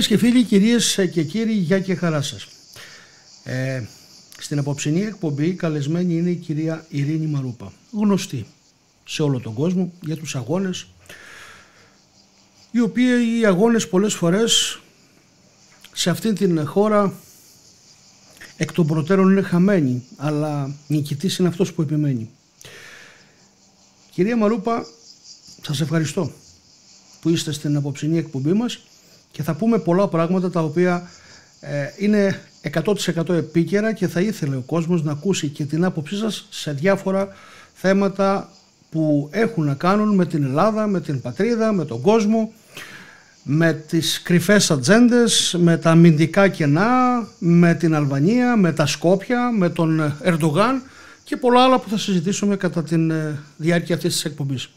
Κυρίες και φίλοι, κυρίες και κύριοι, γεια και χαρά σας. Ε, στην απόψινή εκπομπή καλεσμένη είναι η κυρία Ειρήνη Μαρούπα, γνωστή σε όλο τον κόσμο για τους αγώνες, οι οποίοι οι αγώνες πολλές φορές σε αυτήν την χώρα εκ των προτέρων είναι χαμένοι, αλλά νικητής είναι αυτός που επιμένει. Κυρία Μαρούπα, σας ευχαριστώ που είστε στην απόψινή εκπομπή μας και θα πούμε πολλά πράγματα τα οποία ε, είναι 100% επίκαιρα και θα ήθελε ο κόσμος να ακούσει και την άποψή σας σε διάφορα θέματα που έχουν να κάνουν με την Ελλάδα, με την πατρίδα, με τον κόσμο, με τις κρυφές ατζέντες, με τα αμυντικά κενά, με την Αλβανία, με τα Σκόπια, με τον Ερντογάν και πολλά άλλα που θα συζητήσουμε κατά τη ε, διάρκεια αυτής της εκπομπής.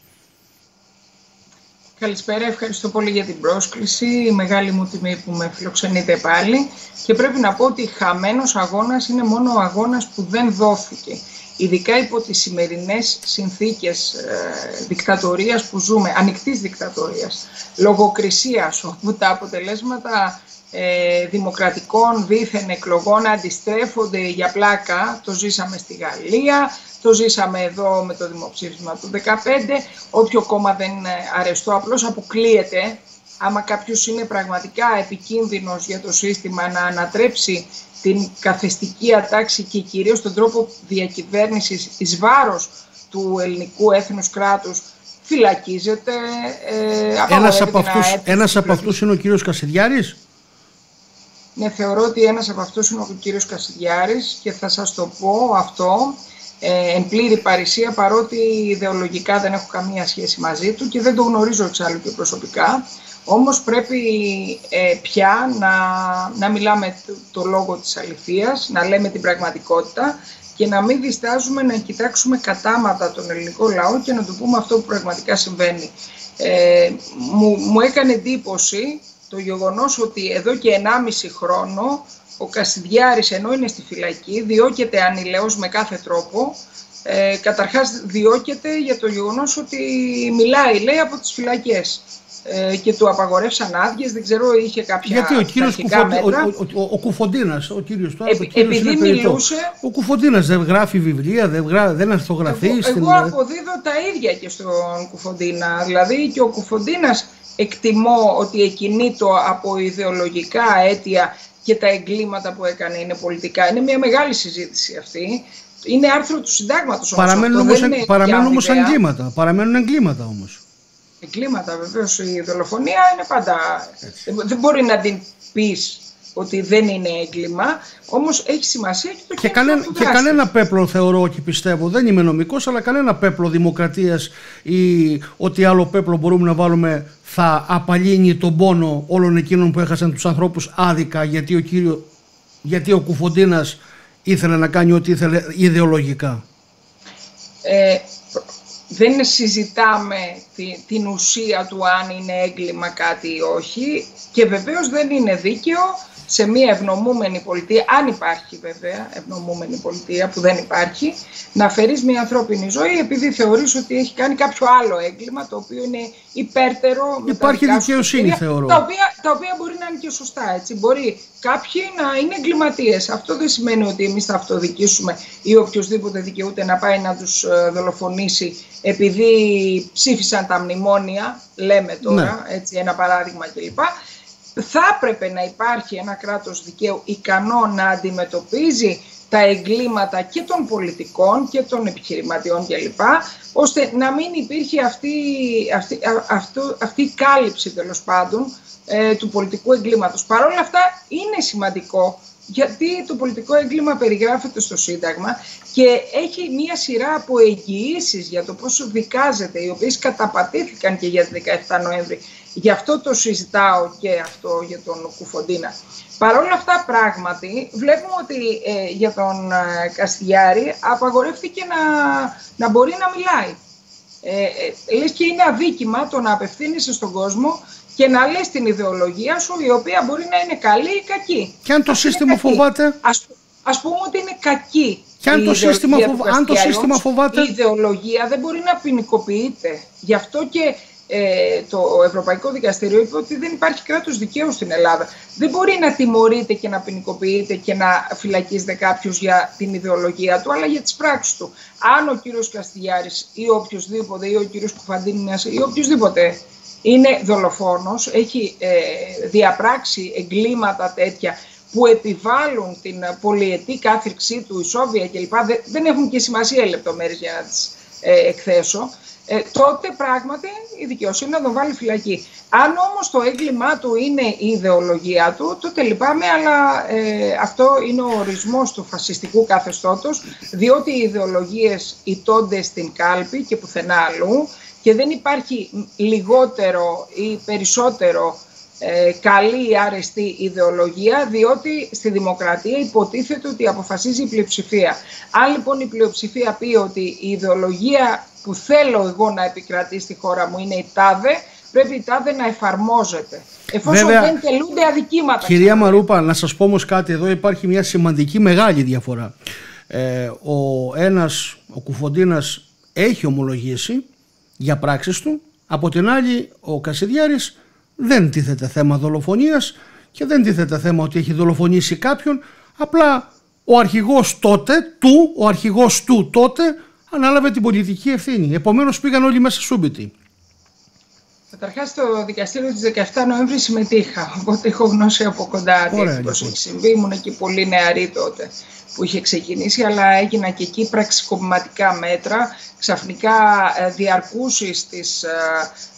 Καλησπέρα, ευχαριστώ πολύ για την πρόσκληση. Η μεγάλη μου τιμή που με φιλοξενείτε πάλι. Και πρέπει να πω ότι χαμένος αγώνας είναι μόνο ο αγώνας που δεν δόθηκε. Ειδικά υπό τις σημερινές συνθήκες ε, δικτατορίας που ζούμε, ανοιχτής δικτατορίας, λογοκρισίας, όπου τα αποτελέσματα ε, δημοκρατικών δίθεν εκλογών αντιστρέφονται για πλάκα. Το ζήσαμε στη Γαλλία, το ζήσαμε εδώ με το δημοψήφισμα του 2015. Όποιο κόμμα δεν είναι αρεστό απλώς αποκλείεται. Άμα κάποιος είναι πραγματικά επικίνδυνος για το σύστημα να ανατρέψει την καθεστική ατάξη και κυρίως τον τρόπο διακυβέρνησης εις βάρος του ελληνικού έθνους κράτους φυλακίζεται. Ε, ένας, από αυτούς, ένας από αυτούς είναι ο κύριος Κασιδιάρης; Ναι, θεωρώ ότι ένας από αυτούς είναι ο κύριος Κασιδιάρης και θα σας το πω αυτό ε, εν πλήρη παρησία παρότι ιδεολογικά δεν έχω καμία σχέση μαζί του και δεν το γνωρίζω εξάλλου και προσωπικά. Όμως πρέπει ε, πια να, να μιλάμε το, το λόγο της αληθείας, να λέμε την πραγματικότητα και να μην διστάζουμε να κοιτάξουμε κατάματα τον ελληνικό λαό και να του πούμε αυτό που πραγματικά συμβαίνει. Ε, μου, μου έκανε εντύπωση το γεγονός ότι εδώ και 1,5 χρόνο ο Κασιδιάρης ενώ είναι στη φυλακή διώκεται ανηλαίως με κάθε τρόπο. Ε, καταρχάς διώκεται για το γεγονός ότι μιλάει, λέει, από τις φυλακές. Ε, και του απαγορεύσαν άδειες, δεν ξέρω, είχε κάποια Γιατί ο κύριος Κουφοντι... ο, ο, ο, ο Κουφοντίνας, ο κύριος τώρα, Επι, επειδή μιλούσε... Ο Κουφοντίνας δεν γράφει βιβλία, δεν, γρά... δεν αρθογραφεί. Εγώ, στην... εγώ αποδίδω τα ίδια και στον Κουφοντίνα. Δηλαδή και ο Κουφοντίνας εκτιμώ ότι εκινήτω από ιδεολογικά αίτια και τα εγκλήματα που έκανε είναι πολιτικά. Είναι μια μεγάλη συζήτηση αυτή. Είναι άρθρο του συντάγματος όμως. Παραμένουν όμως, παραμένουν όμως εγκλήματα. Παραμένουν εγκλήματα όμως. Εγκλήματα βεβαίως. Η δολοφονία είναι πάντα... Δεν μπορεί να την πεις ότι δεν είναι έγκλημα, όμως έχει σημασία και το και, κανένα, και κανένα πέπλο θεωρώ και πιστεύω, δεν είμαι νομικός, αλλά κανένα πέπλο δημοκρατίας ή ότι άλλο πέπλο μπορούμε να βάλουμε θα απαλύνει τον πόνο όλων εκείνων που έχασαν τους ανθρώπους άδικα γιατί ο, κύριο, γιατί ο Κουφοντίνας ήθελε να κάνει ό,τι ήθελε ιδεολογικά. Ε, δεν συζητάμε την ουσία του αν είναι έγκλημα κάτι ή όχι και βεβαίως δεν είναι δίκαιο σε μια ευνομούμενη πολιτεία, αν υπάρχει βέβαια ευνομούμενη πολιτεία που δεν υπάρχει, να φέρεις μια ανθρώπινη ζωή επειδή θεωρείς ότι έχει κάνει κάποιο άλλο έγκλημα το οποίο είναι υπέρτερο. Υπάρχει δικαιοσύνη θεωρώ. Τα οποία, τα οποία μπορεί να είναι και σωστά. Έτσι. Μπορεί κάποιοι να είναι εγκληματίες. Αυτό δεν σημαίνει ότι εμείς θα αυτοδικήσουμε ή οποιοδήποτε δικαιούται να πάει να τους ε, δολοφονήσει επειδή ψήφισαν τα μνημόνια, λέμε τώρα, ναι. έτσι, ένα παράδειγμα κλπ θα έπρεπε να υπάρχει ένα κράτος δικαίου ικανό να αντιμετωπίζει τα εγκλήματα και των πολιτικών και των επιχειρηματιών κλπ. ώστε να μην υπήρχε αυτή, αυτή, αυτό, αυτή η κάλυψη τέλος πάντων ε, του πολιτικού εγκλήματος. Παρ' όλα αυτά είναι σημαντικό γιατί το πολιτικό έγκλημα περιγράφεται στο Σύνταγμα και έχει μία σειρά από εγγυήσεις για το πώς δικάζεται, οι οποίες καταπατήθηκαν και για τη 17 Νοέμβρη Γι' αυτό το συζητάω και αυτό για τον Κουφοντίνα. Παρ' όλα αυτά πράγματι βλέπουμε ότι ε, για τον ε, Καστιάρη απαγορεύτηκε να, να μπορεί να μιλάει. Ε, ε, λες και είναι αδίκημα το να απευθύνεσαι στον κόσμο και να λες την ιδεολογία σου η οποία μπορεί να είναι καλή ή κακή. Και αν το σύστημα φοβάται... Ας, ας πούμε ότι είναι κακή και αν, το σύστημα, φοβ... αν το σύστημα φοβάται... Η ιδεολογία δεν μπορεί να ποινικοποιείται. Γι' αυτό και ε, το Ευρωπαϊκό Δικαστήριο είπε ότι δεν υπάρχει κράτος δικαίου στην Ελλάδα. Δεν μπορεί να τιμωρείται και να ποινικοποιείται και να φυλακίζεται κάποιος για την ιδεολογία του, αλλά για τις πράξεις του. Αν ο κύριος Καστιάρης ή οποιοδήποτε, ή ο κύριος Κουφαντίνιας ή οποιοδήποτε είναι δολοφόνος, έχει ε, διαπράξει εγκλήματα τέτοια που επιβάλλουν την πολυετή κάθριξή του, η Σόβια κλπ. Δεν έχουν και σημασία οι λεπτομέρειες για να τις ε, εκθέσω ε, τότε πράγματι η δικαιοσύνη να τον βάλει φυλακή. Αν όμως το έγκλημά του είναι η ιδεολογία του, τότε λυπάμαι, αλλά ε, αυτό είναι ο ορισμός του φασιστικού καθεστώτος, διότι οι ιδεολογίες ιτώνται στην κάλπη και πουθενά αλλού και δεν υπάρχει λιγότερο ή περισσότερο ε, καλή ή αρεστή ιδεολογία, διότι στη δημοκρατία υποτίθεται ότι αποφασίζει η πλειοψηφία. Αν λοιπόν η πλειοψηφία πει ότι η ιδεολογία που θέλω εγώ να επικρατεί στη χώρα μου είναι η τάδε, πρέπει η τάδε να εφαρμόζεται. Εφόσον Βέβαια, δεν τελούνται αδικήματα. Κυρία Μαρούπα, να σας πω όμως κάτι εδώ, υπάρχει μια σημαντική μεγάλη διαφορά. Ε, ο ένας, ο Κουφοντίνας έχει ομολογήσει για πράξεις του, από την άλλη ο Κασιδιάρης δεν τίθεται θέμα δολοφονίας και δεν τίθεται θέμα ότι έχει δολοφονήσει κάποιον, απλά ο αρχηγός τότε, του, ο αρχηγός του τότε ανάλαβε την πολιτική ευθύνη. Επομένως πήγαν όλοι μέσα σούμπιτοι. Καταρχάς, στο δικαστήριο της 17 Νοέμβρη συμμετείχα. Οπότε έχω γνώση από κοντά τι λοιπόν. έχει συμβεί. Ήμουν εκεί πολύ νεαρή τότε που είχε ξεκινήσει, αλλά έγινα και εκεί πραξικοπηματικά μέτρα, ξαφνικά ε, διαρκούσεις της ε,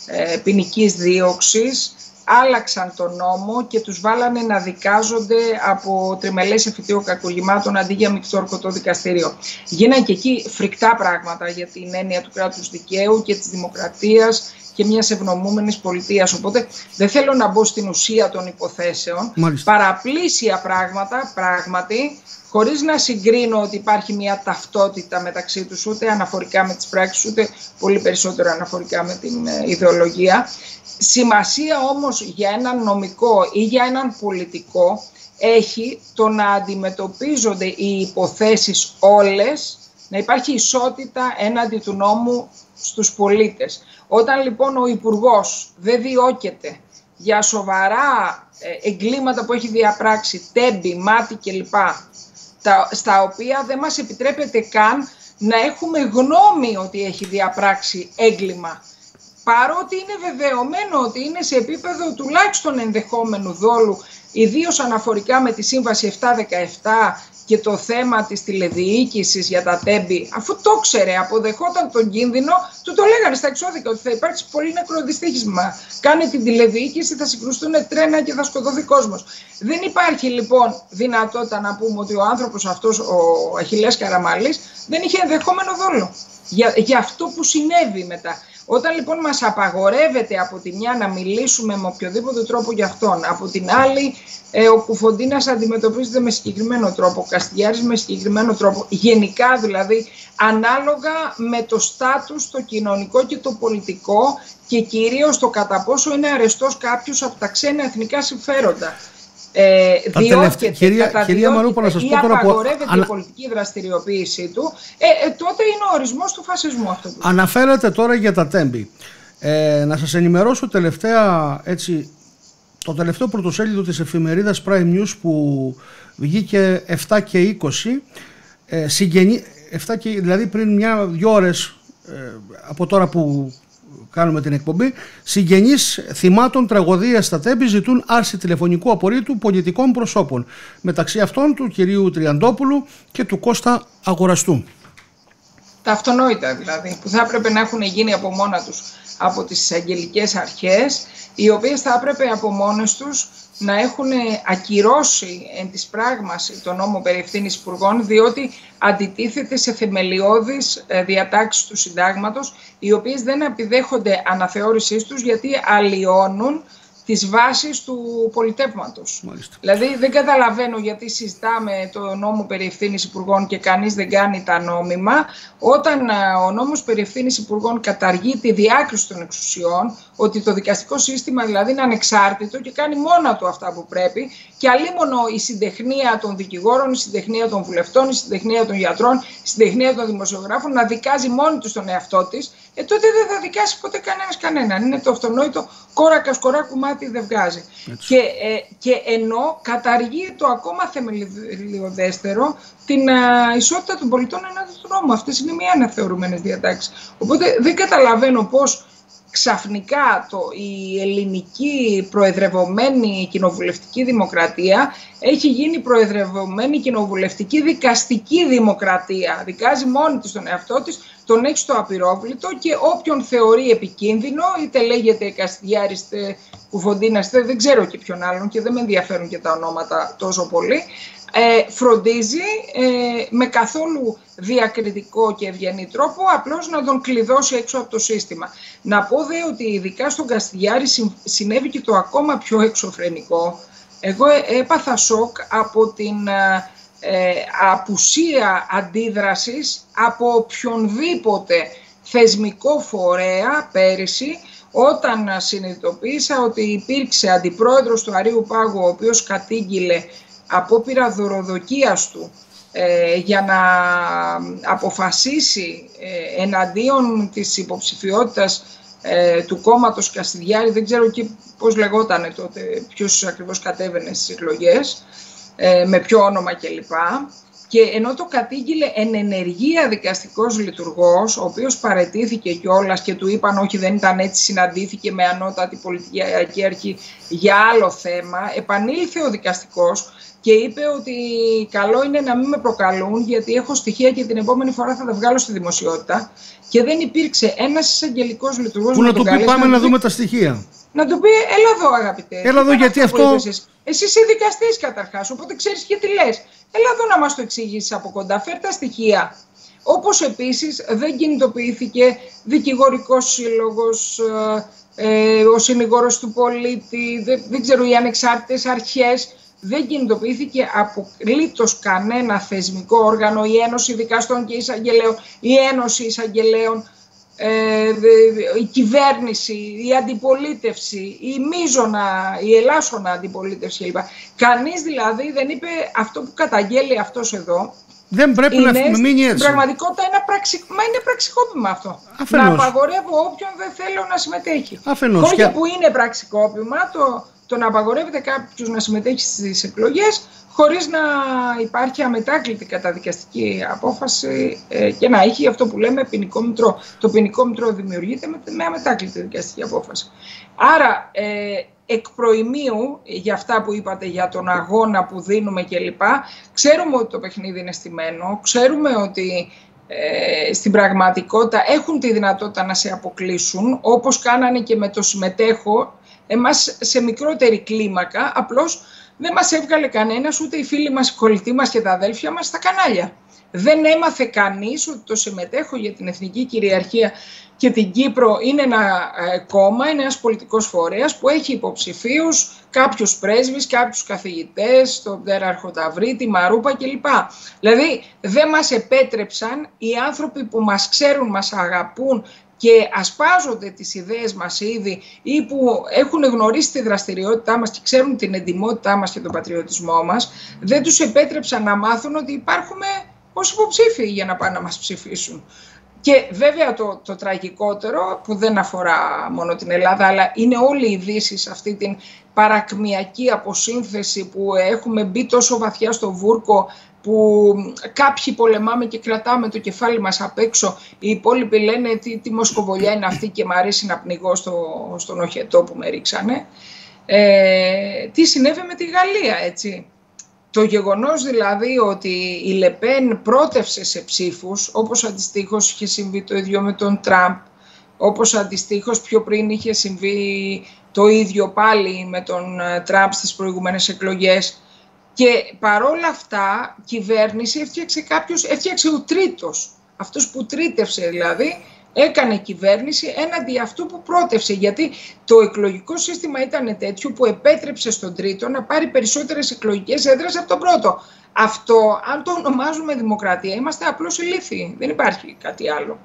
ε, ποινικής δίωξης, άλλαξαν τον νόμο και τους βάλανε να δικάζονται από τριμελές εφητείο κακολημάτων αντί για μεικτόρκωτο δικαστήριο. Γίνανε και εκεί φρικτά πράγματα για την έννοια του κράτους δικαίου και της δημοκρατίας και μιας ευνομούμενης πολιτείας. Οπότε δεν θέλω να μπω στην ουσία των υποθέσεων. Μάλιστα. Παραπλήσια πράγματα, πράγματι, χωρίς να συγκρίνω ότι υπάρχει μια ταυτότητα μεταξύ τους, ούτε αναφορικά με τις πράξεις, ούτε πολύ περισσότερο αναφορικά με την ε, ιδεολογία. Σημασία όμως για έναν νομικό ή για έναν πολιτικό έχει το να αντιμετωπίζονται οι υποθέσεις όλες, να υπάρχει ισότητα έναντι του νόμου στους πολίτες. Όταν λοιπόν ο Υπουργός δεν διώκεται για σοβαρά ε, εγκλήματα που έχει διαπράξει, τέμπη, μάτι κλπ, στα οποία δεν μας επιτρέπεται καν να έχουμε γνώμη ότι έχει διαπράξει έγκλημα παρότι είναι βεβαιωμένο ότι είναι σε επίπεδο τουλάχιστον ενδεχόμενου δόλου, ιδίως αναφορικά με τη Σύμβαση 717 και το θέμα της τηλεδιοίκησης για τα τέμπη, αφού το ξέρε, αποδεχόταν τον κίνδυνο, του το λέγανε στα εξώδικα ότι θα υπάρξει πολύ νεκρό δυστύχισμα. Κάνε την τηλεδιοίκηση, θα συγκρουστούν τρένα και θα σκοτωθεί κόσμος. Δεν υπάρχει λοιπόν δυνατότητα να πούμε ότι ο άνθρωπος αυτός, ο Αχιλέας Καραμαλής, δεν είχε ενδεχόμενο δόλο. Για, για αυτό που συνέβη μετά. Όταν λοιπόν μας απαγορεύεται από τη μια να μιλήσουμε με οποιοδήποτε τρόπο για αυτόν, από την άλλη ε, ο Κουφοντίνας αντιμετωπίζεται με συγκεκριμένο τρόπο, ο Καστιάρης με συγκεκριμένο τρόπο, γενικά δηλαδή ανάλογα με το στάτους, το κοινωνικό και το πολιτικό και κυρίως το κατά πόσο είναι αρεστός κάποιος από τα ξένα εθνικά συμφέροντα ε, διώκεται, κυρία, κυρία Μαρούπα, να σας πω τώρα που... η πολιτική δραστηριοποίησή του, ε, ε, τότε είναι ο ορισμός του φασισμού αυτό. Αναφέρατε τώρα για τα τέμπη. Ε, να σας ενημερώσω τελευταία, έτσι, το τελευταίο πρωτοσέλιδο της εφημερίδας Prime News που βγήκε 7 και 20, ε, συγγενή, 7 και, δηλαδή πριν μια-δυο ώρες ε, από τώρα που κάνουμε την εκπομπή, συγγενείς θυμάτων τραγωδίας στα Τέμπη ζητούν άρση τηλεφωνικού απορρίτου πολιτικών προσώπων, μεταξύ αυτών του κυρίου Τριαντόπουλου και του Κώστα Αγοραστού. Τα αυτονόητα δηλαδή, που θα έπρεπε να έχουν γίνει από μόνα τους από τις αγγελικές αρχές, οι οποίες θα έπρεπε από μόνες τους να έχουν ακυρώσει εν της πράγμαση το νόμο περί ευθύνης υπουργών, διότι αντιτίθεται σε θεμελιώδεις ε, διατάξεις του συντάγματος, οι οποίες δεν επιδέχονται αναθεώρησής τους γιατί αλλοιώνουν τις βάσεις του πολιτεύματος. Δηλαδή δεν καταλαβαίνω γιατί συζητάμε το νόμο περί ευθύνης υπουργών και κανείς δεν κάνει τα νόμιμα, όταν ο νόμος περί ευθύνης υπουργών καταργεί τη διάκριση των εξουσιών, ότι το δικαστικό σύστημα δηλαδή είναι ανεξάρτητο και κάνει μόνο του αυτά που πρέπει και αλίμονο η συντεχνία των δικηγόρων, η συντεχνία των βουλευτών, η συντεχνία των γιατρών, η συντεχνία των δημοσιογράφων να δικάζει μόνη τους τον εαυτό της, ε, τότε δεν θα δικάσει ποτέ κανένας κανέναν. Είναι το αυτονόητο κόρακα κοράκου μάτι δεν βγάζει. Και, ε, και ενώ καταργεί το ακόμα θεμελιωδέστερο την α, ισότητα των πολιτών ενάντια του νόμου. Αυτέ είναι μία αναθεωρημένε διατάξεις. Οπότε δεν καταλαβαίνω πώς ξαφνικά το, η ελληνική προεδρευομένη κοινοβουλευτική δημοκρατία έχει γίνει προεδρευομένη κοινοβουλευτική δικαστική δημοκρατία. Δικάζει μόνη της τον εαυτό της, τον έχεις στο απειρόβλητο και όποιον θεωρεί επικίνδυνο, είτε λέγεται Καστιάρης, είτε Κουφοντίνας, δεν ξέρω και ποιον άλλον και δεν με ενδιαφέρουν και τα ονόματα τόσο πολύ, ε, φροντίζει ε, με καθόλου διακριτικό και ευγενή τρόπο απλώς να τον κλειδώσει έξω από το σύστημα. Να πω δε ότι ειδικά στον Καστιάρη συνέβη και το ακόμα πιο εξωφρενικό. Εγώ έπαθα σοκ από την ε, απουσία αντίδρασης από οποιονδήποτε θεσμικό φορέα πέρυσι όταν συνειδητοποίησα ότι υπήρξε αντιπρόεδρος του Αρίου Πάγου ο οποίος κατήγγειλε απόπειρα δωροδοκίας του ε, για να αποφασίσει ε, εναντίον της υποψηφιότητας ε, του κόμματος Καστιδιάρη, δεν ξέρω και πώς λεγόταν τότε, ποιος ακριβώς κατέβαινε στις εκλογές, με ποιο όνομα κλπ. Και ενώ το κατήγγειλε εν ενεργεία δικαστικός λειτουργός, ο οποίος παρετήθηκε κιόλας και του είπαν όχι δεν ήταν έτσι, συναντήθηκε με ανώτατη πολιτική αρχή για άλλο θέμα, επανήλθε ο δικαστικός και είπε ότι καλό είναι να μην με προκαλούν γιατί έχω στοιχεία και την επόμενη φορά θα τα βγάλω στη δημοσιότητα και δεν υπήρξε ένας εισαγγελικός λειτουργός. Πού να του πει, πάμε να δούμε τα στοιχεία. Να του πει, έλα εδώ, αγαπητέ. Έλα εδώ, γιατί αυτό. Εσύ είσαι δικαστής καταρχάς, οπότε ξέρεις και τι λες. Έλα εδώ να μας το εξηγήσεις από κοντά. Φέρ τα στοιχεία. Όπως επίσης δεν κινητοποιήθηκε δικηγορικός σύλλογος, ε, ε, ο συνηγόρος του πολίτη, δεν, δεν ξέρω, οι ανεξάρτητες αρχές δεν κινητοποιήθηκε απολύτως κανένα θεσμικό όργανο, η Ένωση Δικαστών και Εισαγγελέων, η Ένωση Εισαγγελέων, ε, η κυβέρνηση, η αντιπολίτευση, η μίζωνα, η ελάσσονα αντιπολίτευση κλπ. Κανείς δηλαδή δεν είπε αυτό που καταγγέλει αυτός εδώ, δεν πρέπει είναι, να μείνει έτσι. Στην πραγματικότητα είναι, πραξι... Μα είναι πραξικόπημα αυτό. Αφενός. Να απαγορεύω όποιον δεν θέλω να συμμετέχει. Αφενός. Όχι που είναι πραξικόπημα, το το να απαγορεύεται κάποιος να συμμετέχει στις εκλογές χωρίς να υπάρχει αμετάκλητη καταδικαστική απόφαση ε, και να έχει αυτό που λέμε ποινικό μητρό. Το ποινικό μητρό δημιουργείται με, με αμετάκλητη δικαστική απόφαση. Άρα, ε, εκ προημίου, για αυτά που είπατε για τον αγώνα που δίνουμε κλπ, ξέρουμε ότι το παιχνίδι είναι στημένο, ξέρουμε ότι ε, στην πραγματικότητα έχουν τη δυνατότητα να σε αποκλείσουν, όπως κάνανε και με το συμμετέχω εμάς σε μικρότερη κλίμακα, απλώς δεν μας έβγαλε κανένας, ούτε οι φίλοι μας, οι κολλητοί μας και τα αδέλφια μας στα κανάλια. Δεν έμαθε κανείς ότι το συμμετέχω για την εθνική κυριαρχία και την Κύπρο είναι ένα ε, κόμμα, είναι ένας πολιτικός φορέας που έχει υποψηφίους, κάποιους πρέσβεις, κάποιους καθηγητές, τον Πτέραρχο Ταυρή, τη Μαρούπα κλπ. Δηλαδή δεν μας επέτρεψαν οι άνθρωποι που μας ξέρουν, μας αγαπούν και ασπάζονται τις ιδέες μας ήδη ή που έχουν γνωρίσει τη δραστηριότητά μας και ξέρουν την εντιμότητά μας και τον πατριωτισμό μας, δεν τους επέτρεψαν να μάθουν ότι υπάρχουμε ως υποψήφοι για να πάνε να μας ψηφίσουν. Και βέβαια το, το τραγικότερο, που δεν αφορά μόνο την Ελλάδα, αλλά είναι όλοι οι δύσεις αυτή την παρακμιακή αποσύνθεση που έχουμε μπει τόσο βαθιά στο βούρκο που κάποιοι πολεμάμε και κρατάμε το κεφάλι μας απ' έξω, οι υπόλοιποι λένε τι, τι μοσκοβολιά είναι αυτή και μου αρέσει να πνιγώ στο, στον οχετό που με ρίξανε. Ε, τι συνέβη με τη Γαλλία, έτσι. Το γεγονός δηλαδή ότι η Λεπέν πρότευσε σε ψήφους, όπως αντιστοίχως είχε συμβεί το ίδιο με τον Τραμπ, όπως αντιστοίχως πιο πριν είχε συμβεί το ίδιο πάλι με τον ε, Τραμπ στις προηγούμενες εκλογές, και παρόλα αυτά, η κυβέρνηση έφτιαξε κάποιος, έφτιαξε ο τρίτος, αυτός που τρίτευσε δηλαδή, έκανε κυβέρνηση έναντι αυτού που πρότευσε. Γιατί το εκλογικό σύστημα ήταν τέτοιο που επέτρεψε στον τρίτο να πάρει περισσότερες εκλογικές έδρες από τον πρώτο. Αυτό, αν το ονομάζουμε δημοκρατία, είμαστε απλώς ηλίθιοι. Δεν υπάρχει κάτι άλλο.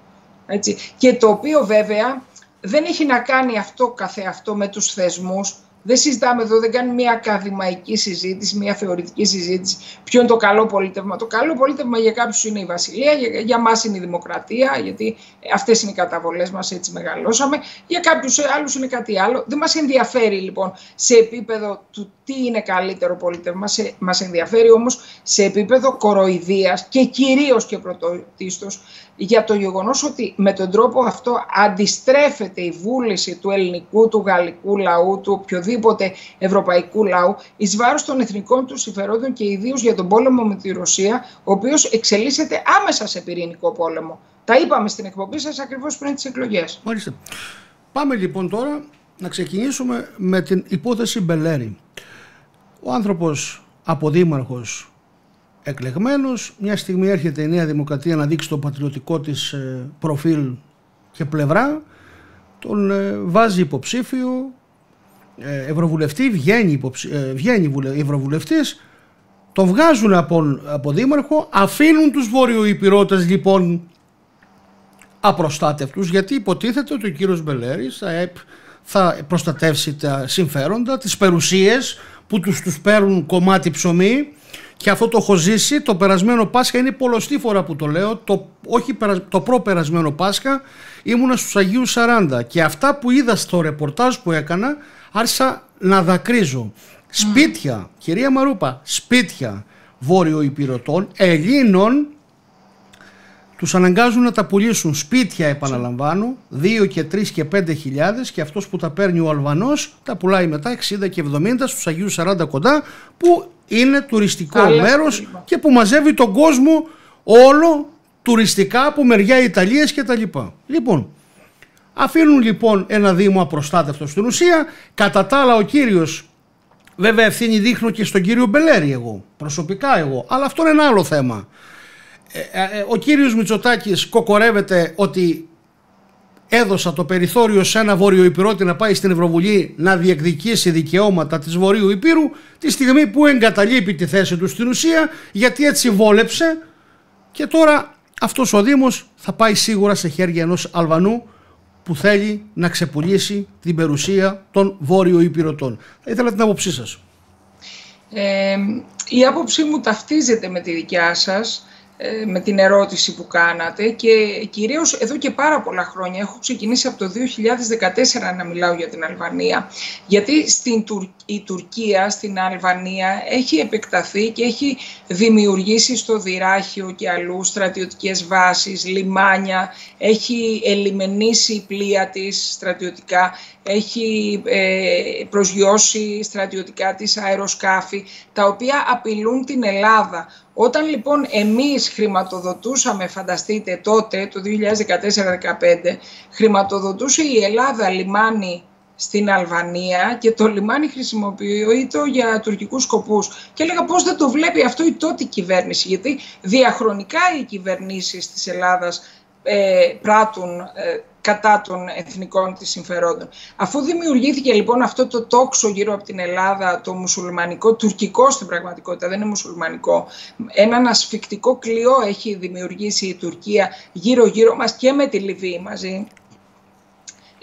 Έτσι. Και το οποίο βέβαια δεν έχει να κάνει αυτό καθεαυτό με τους θεσμούς, δεν συζητάμε εδώ, δεν κάνουμε μια ακαδημαϊκή συζήτηση, μια θεωρητική συζήτηση. Ποιο είναι το καλό πολίτευμα. Το καλό πολίτευμα για κάποιους είναι η Βασιλεία, για, για μας είναι η Δημοκρατία, γιατί αυτές είναι οι καταβολές μας, έτσι μεγαλώσαμε. Για κάποιους άλλους είναι κάτι άλλο. Δεν μας ενδιαφέρει λοιπόν σε επίπεδο του τι είναι καλύτερο πολίτευμα. Μας ενδιαφέρει όμως σε επίπεδο κοροϊδίας και κυρίως και πρωτοτίστω για το γεγονός ότι με τον τρόπο αυτό αντιστρέφεται η βούληση του ελληνικού, του γαλλικού λαού, του οποιοδήποτε ευρωπαϊκού λαού εις βάρος των εθνικών του συμφερόντων και ιδίως για τον πόλεμο με τη Ρωσία, ο οποίος εξελίσσεται άμεσα σε πυρηνικό πόλεμο. Τα είπαμε στην εκπομπή σας ακριβώς πριν τις εκλογές. Μάλιστα. Πάμε λοιπόν τώρα να ξεκινήσουμε με την υπόθεση Μπελέρη. Ο άνθρωπος αποδήμαρχος εκλεγμένος. Μια στιγμή έρχεται η Νέα Δημοκρατία να δείξει το πατριωτικό της ε, προφίλ και πλευρά. Τον ε, βάζει υποψήφιο, ε, ευρωβουλευτή, βγαίνει, υποψη... βγαίνει ευρωβουλευτής, τον βγάζουν από, από δήμαρχο, αφήνουν τους βορειοϊπηρώτες λοιπόν απροστάτευτους γιατί υποτίθεται ότι ο κύριος Μπελέρης θα, θα προστατεύσει τα συμφέροντα, τις περουσίες που τους, τους παίρνουν κομμάτι ψωμί και αυτό το έχω ζήσει. Το περασμένο Πάσχα είναι πολλωστή φορά που το λέω. Το, όχι το προπερασμένο Πάσχα ήμουνα στους Αγίους 40 και αυτά που είδα στο ρεπορτάζ που έκανα άρχισα να δακρύζω. Σπίτια, κυρία Μαρούπα σπίτια βόρειο υπηρετών Ελλήνων τους αναγκάζουν να τα πουλήσουν. Σπίτια επαναλαμβάνω 2 και 3 και 5 χιλιάδες και αυτός που τα παίρνει ο Αλβανός τα πουλάει μετά 60 και 70 στους Αγίους 40 κοντά που είναι τουριστικό μέρος και που μαζεύει τον κόσμο όλο τουριστικά από μεριά Ιταλίας και τα λοιπά. Λοιπόν, αφήνουν λοιπόν ένα Δήμο απροστάτευτο στην ουσία. Κατά τα άλλα ο κύριος, βέβαια ευθύνη δείχνω και στον κύριο Μπελέρη εγώ, προσωπικά εγώ, αλλά αυτό είναι ένα άλλο θέμα. Ε, ε, ε, ο κύριος Μητσοτάκης κοκορεύεται ότι έδωσα το περιθώριο σε ένα Βόρειο Υπηρώτη να πάει στην Ευρωβουλή να διεκδικήσει δικαιώματα της Βορείου Υπήρου τη στιγμή που εγκαταλείπει τη θέση του στην ουσία γιατί έτσι βόλεψε και τώρα αυτός ο Δήμος θα πάει σίγουρα σε χέρια ενός Αλβανού που θέλει να ξεπουλήσει την περιουσία των Βόρειο Υπηρωτών. Θα ήθελα την άποψή σας. Ε, η άποψή μου ταυτίζεται με τη δικιά σας. Ε, με την ερώτηση που κάνατε και κυρίως εδώ και πάρα πολλά χρόνια έχω ξεκινήσει από το 2014 να μιλάω για την Αλβανία γιατί στην η Τουρκία στην Αλβανία έχει επεκταθεί και έχει δημιουργήσει στο Δυράχιο και αλλού στρατιωτικές βάσεις, λιμάνια, έχει ελιμενήσει πλοία της στρατιωτικά, έχει ε, προσγειώσει στρατιωτικά της αεροσκάφη τα οποία απειλούν την Ελλάδα. Όταν λοιπόν εμείς χρηματοδοτούσαμε, φανταστείτε τότε, το 2014-2015, χρηματοδοτούσε η Ελλάδα λιμάνι στην Αλβανία και το λιμάνι χρησιμοποιείται για τουρκικούς σκοπούς. Και έλεγα πώς δεν το βλέπει αυτό η τότε κυβέρνηση, γιατί διαχρονικά οι κυβερνήσεις της Ελλάδας ε, πράττουν ε, κατά των εθνικών της συμφερόντων. Αφού δημιουργήθηκε λοιπόν αυτό το τόξο γύρω από την Ελλάδα, το μουσουλμανικό, τουρκικό στην πραγματικότητα, δεν είναι μουσουλμανικό, έναν ασφικτικό κλειό έχει δημιουργήσει η Τουρκία γύρω-γύρω μας και με τη Λιβύη μαζί.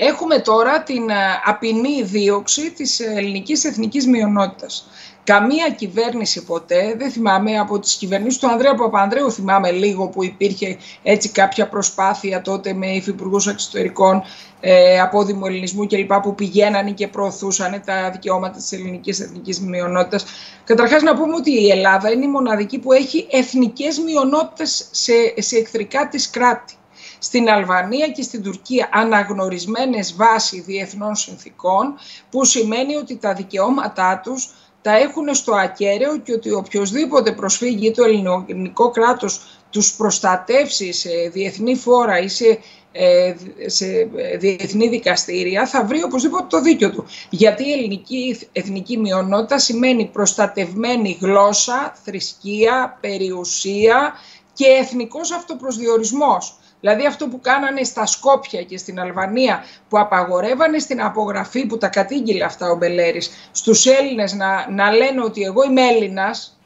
Έχουμε τώρα την ε, απεινή δίωξη της ελληνικής εθνικής μειονότητας. Καμία κυβέρνηση ποτέ, δεν θυμάμαι, από τις κυβερνήσεις του Ανδρέα Παπανδρέου θυμάμαι λίγο που υπήρχε έτσι κάποια προσπάθεια τότε με υφυπουργούς εξωτερικών ε, απόδημου ελληνισμού κλπ. που πηγαίνανε και προωθούσαν τα δικαιώματα της ελληνικής εθνικής μειονότητας. Καταρχάς να πούμε ότι η Ελλάδα είναι η μοναδική που έχει εθνικές μειονότητες σε, σε εχθρικά της κράτη. Στην Αλβανία και στην Τουρκία αναγνωρισμένες βάσει διεθνών συνθήκων που σημαίνει ότι τα δικαιώματά τους τα έχουν στο ακέραιο και ότι οποιοδήποτε προσφύγει το ελληνικό κράτος τους προστατεύσει σε διεθνή φόρα ή σε, ε, σε διεθνή δικαστήρια θα βρει οπωσδήποτε το δίκιο του. Γιατί η ελληνική εθνική μειονότητα σημαίνει προστατευμένη γλώσσα, θρησκεία, περιουσία και εθνικός αυτοπροσδιορισμός. Δηλαδή αυτό που κάνανε στα Σκόπια και στην Αλβανία που απαγορεύανε στην απογραφή που τα κατήγγειλε αυτά ο Μπελέρης στους Έλληνες να, να λένε ότι εγώ είμαι Έλληνας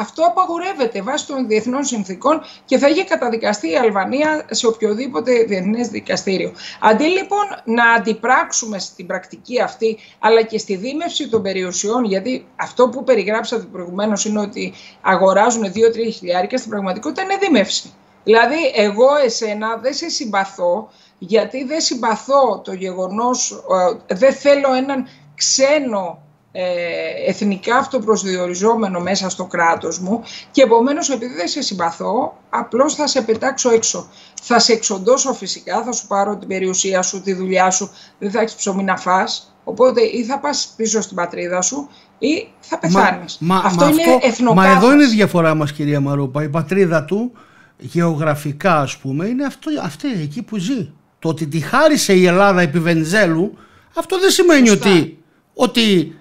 αυτό απαγορεύεται βάσει των διεθνών συνθήκων και θα είχε καταδικαστεί η Αλβανία σε οποιοδήποτε διεθνές δικαστήριο. Αντί λοιπόν να αντιπράξουμε στην πρακτική αυτή, αλλά και στη δίμευση των περιουσιών, γιατί αυτό που περιγράψατε προηγουμένως είναι ότι αγοράζουν 2-3 χιλιάρικα, στην πραγματικότητα είναι δίμευση. Δηλαδή, εγώ εσένα δεν σε συμπαθώ, γιατί δεν συμπαθώ το γεγονός, ε, δεν θέλω έναν ξένο ε, εθνικά αυτοπροσδιοριζόμενο μέσα στο κράτος μου και επομένως επειδή δεν σε συμπαθώ απλώς θα σε πετάξω έξω. Θα σε εξοντώσω φυσικά, θα σου πάρω την περιουσία σου, τη δουλειά σου, δεν θα έχεις ψωμί να φας, οπότε ή θα πας πίσω στην πατρίδα σου ή θα πεθάνεις. Μα, αυτό είναι αυτό, Μα εδώ είναι η διαφορά μας κυρία Μαρούπα, η πατρίδα του γεωγραφικά ας πούμε είναι αυτό, αυτή εκεί που ζει. Το ότι τη χάρισε η Ελλάδα επί Βενζέλου αυτό δεν σημαίνει ότι, ότι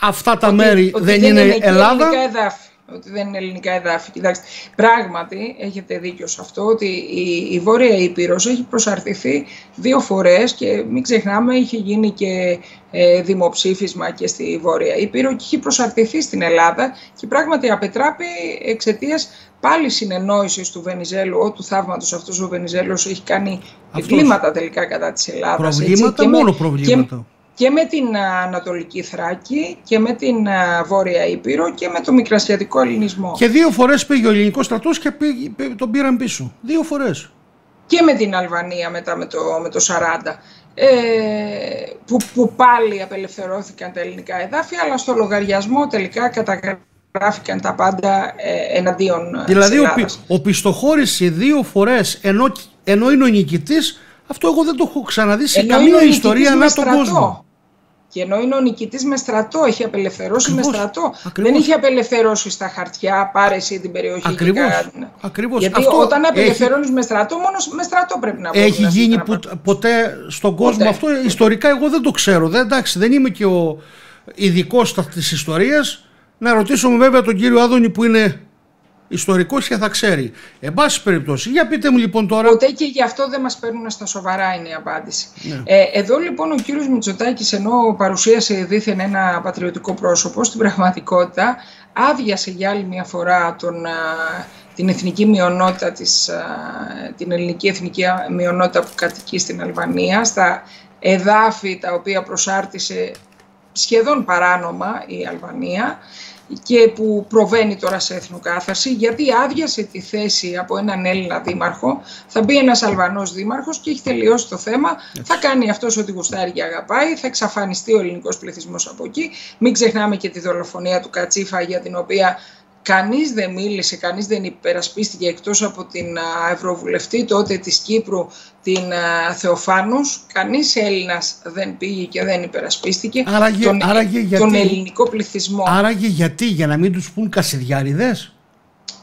αυτά τα μέρη δεν, είναι, είναι Ελλάδα. Εδάφη, ότι δεν είναι ελληνικά εδάφη. Κοιτάξτε, πράγματι έχετε δίκιο σε αυτό ότι η, η Βόρεια Ήπειρος έχει προσαρτηθεί δύο φορές και μην ξεχνάμε είχε γίνει και ε, δημοψήφισμα και στη Βόρεια Ήπειρο και έχει προσαρτηθεί στην Ελλάδα και πράγματι απετράπει εξαιτίας πάλι συνεννόησης του Βενιζέλου, ό, του θαύματος αυτός ο Βενιζέλος έχει κάνει εγκλήματα τελικά κατά της Ελλάδας. Προβλήματα, μόνο προβλήματα και με την Ανατολική Θράκη και με την Βόρεια Ήπειρο και με το Μικρασιατικό Ελληνισμό. Και δύο φορές πήγε ο ελληνικός στρατός και τον πήραν πίσω. Δύο φορές. Και με την Αλβανία μετά με το, με το 40. Ε, που, που πάλι απελευθερώθηκαν τα ελληνικά εδάφια, αλλά στο λογαριασμό τελικά καταγράφηκαν τα πάντα ε, εναντίον Δηλαδή ο, ο πιστοχώρησε δύο φορές ενώ, ενώ είναι ο νικητής, αυτό εγώ δεν το έχω ξαναδεί σε καμία ιστορία ανά τον κόσμο. Και ενώ είναι ο νικητής με στρατό, έχει απελευθερώσει με στρατό. Δεν έχει απελευθερώσει στα χαρτιά, πάρε εσύ την περιοχή. Ακριβώς. Ακριβώς. Γιατί αυτό όταν απελευθερώνεις έχει... με στρατό, μόνος με στρατό πρέπει να Έχει γίνει ποτέ στον κόσμο αυτό; Ιστορικά εγώ δεν το ξέρω. Δεν, εντάξει, δεν είμαι και ο ειδικός της ιστορίας. Να ρωτήσουμε βέβαια τον κύριο Άδωνη που είναι ιστορικός και θα ξέρει. Εν πάση περιπτώσει, για πείτε μου λοιπόν τώρα. Ποτέ και γι' αυτό δεν μας παίρνουν στα σοβαρά, είναι η απάντηση. Ναι. Ε, εδώ λοιπόν ο κύριος Μητσοτάκης, ενώ παρουσίασε δήθεν ένα πατριωτικό πρόσωπο, στην πραγματικότητα άδειασε για άλλη μια φορά τον, την εθνική μειονότητα, της, την ελληνική εθνική μειονότητα που κατοικεί στην Αλβανία, στα εδάφη τα οποία προσάρτησε σχεδόν παράνομα η Αλβανία και που προβαίνει τώρα σε εθνοκάθαρση, γιατί άδειασε τη θέση από έναν Έλληνα δήμαρχο, θα μπει ένας Αλβανός δήμαρχος και έχει τελειώσει το θέμα, θα κάνει αυτός ό,τι γουστάρει και αγαπάει, θα εξαφανιστεί ο ελληνικός πληθυσμός από εκεί. Μην ξεχνάμε και τη δολοφονία του Κατσίφα για την οποία Κανείς δεν μίλησε, κανείς δεν υπερασπίστηκε εκτός από την Ευρωβουλευτή τότε της Κύπρου, την Θεοφάνους. Κανείς Έλληνας δεν πήγε και δεν υπερασπίστηκε άραγε, τον, άραγε γιατί, τον ελληνικό πληθυσμό. Άραγε γιατί, για να μην τους πούν κασιδιάριδες;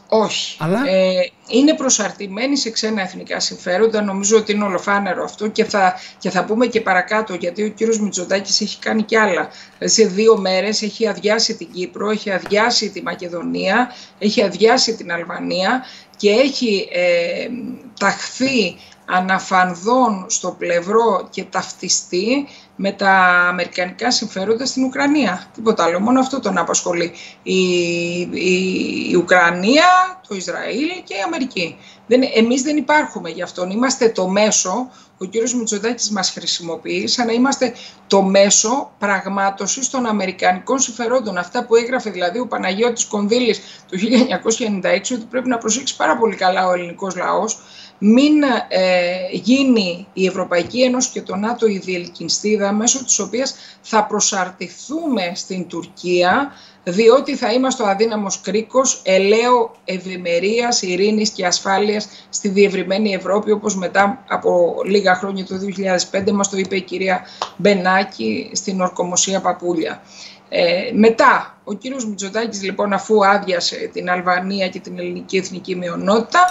Όχι. Ε, είναι προσαρτημένοι σε ξένα εθνικά συμφέροντα. Νομίζω ότι είναι ολοφάνερο αυτό και θα, και θα πούμε και παρακάτω γιατί ο κύριος Μητσοτάκης έχει κάνει κι άλλα. Σε δύο μέρες έχει αδειάσει την Κύπρο, έχει αδειάσει τη Μακεδονία, έχει αδειάσει την Αλβανία και έχει ε, ταχθεί αναφανδόν στο πλευρό και ταυτιστεί με τα αμερικανικά συμφέροντα στην Ουκρανία. Τίποτα άλλο, μόνο αυτό τον απασχολεί. Η, η, Ουκρανία, το Ισραήλ και η Αμερική. Δεν, εμείς δεν υπάρχουμε γι' αυτόν. Είμαστε το μέσο, ο κύριος Μητσοτάκης μας χρησιμοποιεί, σαν να είμαστε το μέσο πραγμάτωσης των αμερικανικών συμφερόντων. Αυτά που έγραφε δηλαδή ο Παναγιώτης Κονδύλης το 1996, ότι πρέπει να προσέξει πάρα πολύ καλά ο ελληνικός λαός, μην ε, γίνει η Ευρωπαϊκή Ένωση και το ΝΑΤΟ η διελκυνστίδα μέσω της οποίας θα προσαρτηθούμε στην Τουρκία διότι θα είμαστε ο αδύναμος κρίκος ελαίο ευημερίας, ειρήνης και ασφάλειας στη διευρυμένη Ευρώπη όπως μετά από λίγα χρόνια το 2005 μας το είπε η κυρία Μπενάκη στην Ορκομοσία Παπούλια. Ε, μετά, ο κύριος Μητσοτάκης λοιπόν αφού άδειασε την Αλβανία και την ελληνική εθνική μειονότητα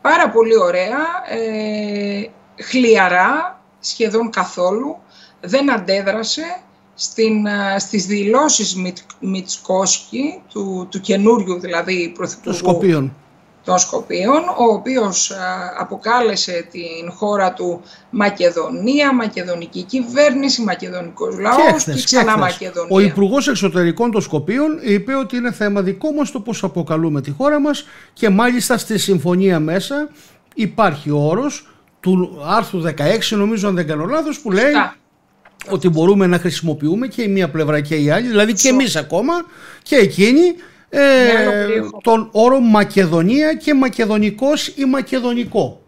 πάρα πολύ ωραία, ε, χλιαρά, σχεδόν καθόλου, δεν αντέδρασε στην, ε, στις δηλώσεις Μιτ, Μιτσκόσκι, του, του καινούριου δηλαδή πρωθυπουργού. Σκοπίων. των Σκοπίων, ο οποίος αποκάλεσε την χώρα του Μακεδονία, Μακεδονική κυβέρνηση, Μακεδονικός λαός και, και ξανά και Μακεδονία. Ο Υπουργός Εξωτερικών των Σκοπίων είπε ότι είναι θέμα δικό μας το πώς αποκαλούμε τη χώρα μας και μάλιστα στη συμφωνία μέσα υπάρχει ο όρος του άρθρου 16 νομίζω αν δεν κάνω λάθος που λέει ότι μπορούμε να χρησιμοποιούμε και η μία πλευρά και η άλλη, δηλαδή και εμείς ακόμα και εκείνοι ε, τον όρο Μακεδονία και Μακεδονικός ή Μακεδονικό.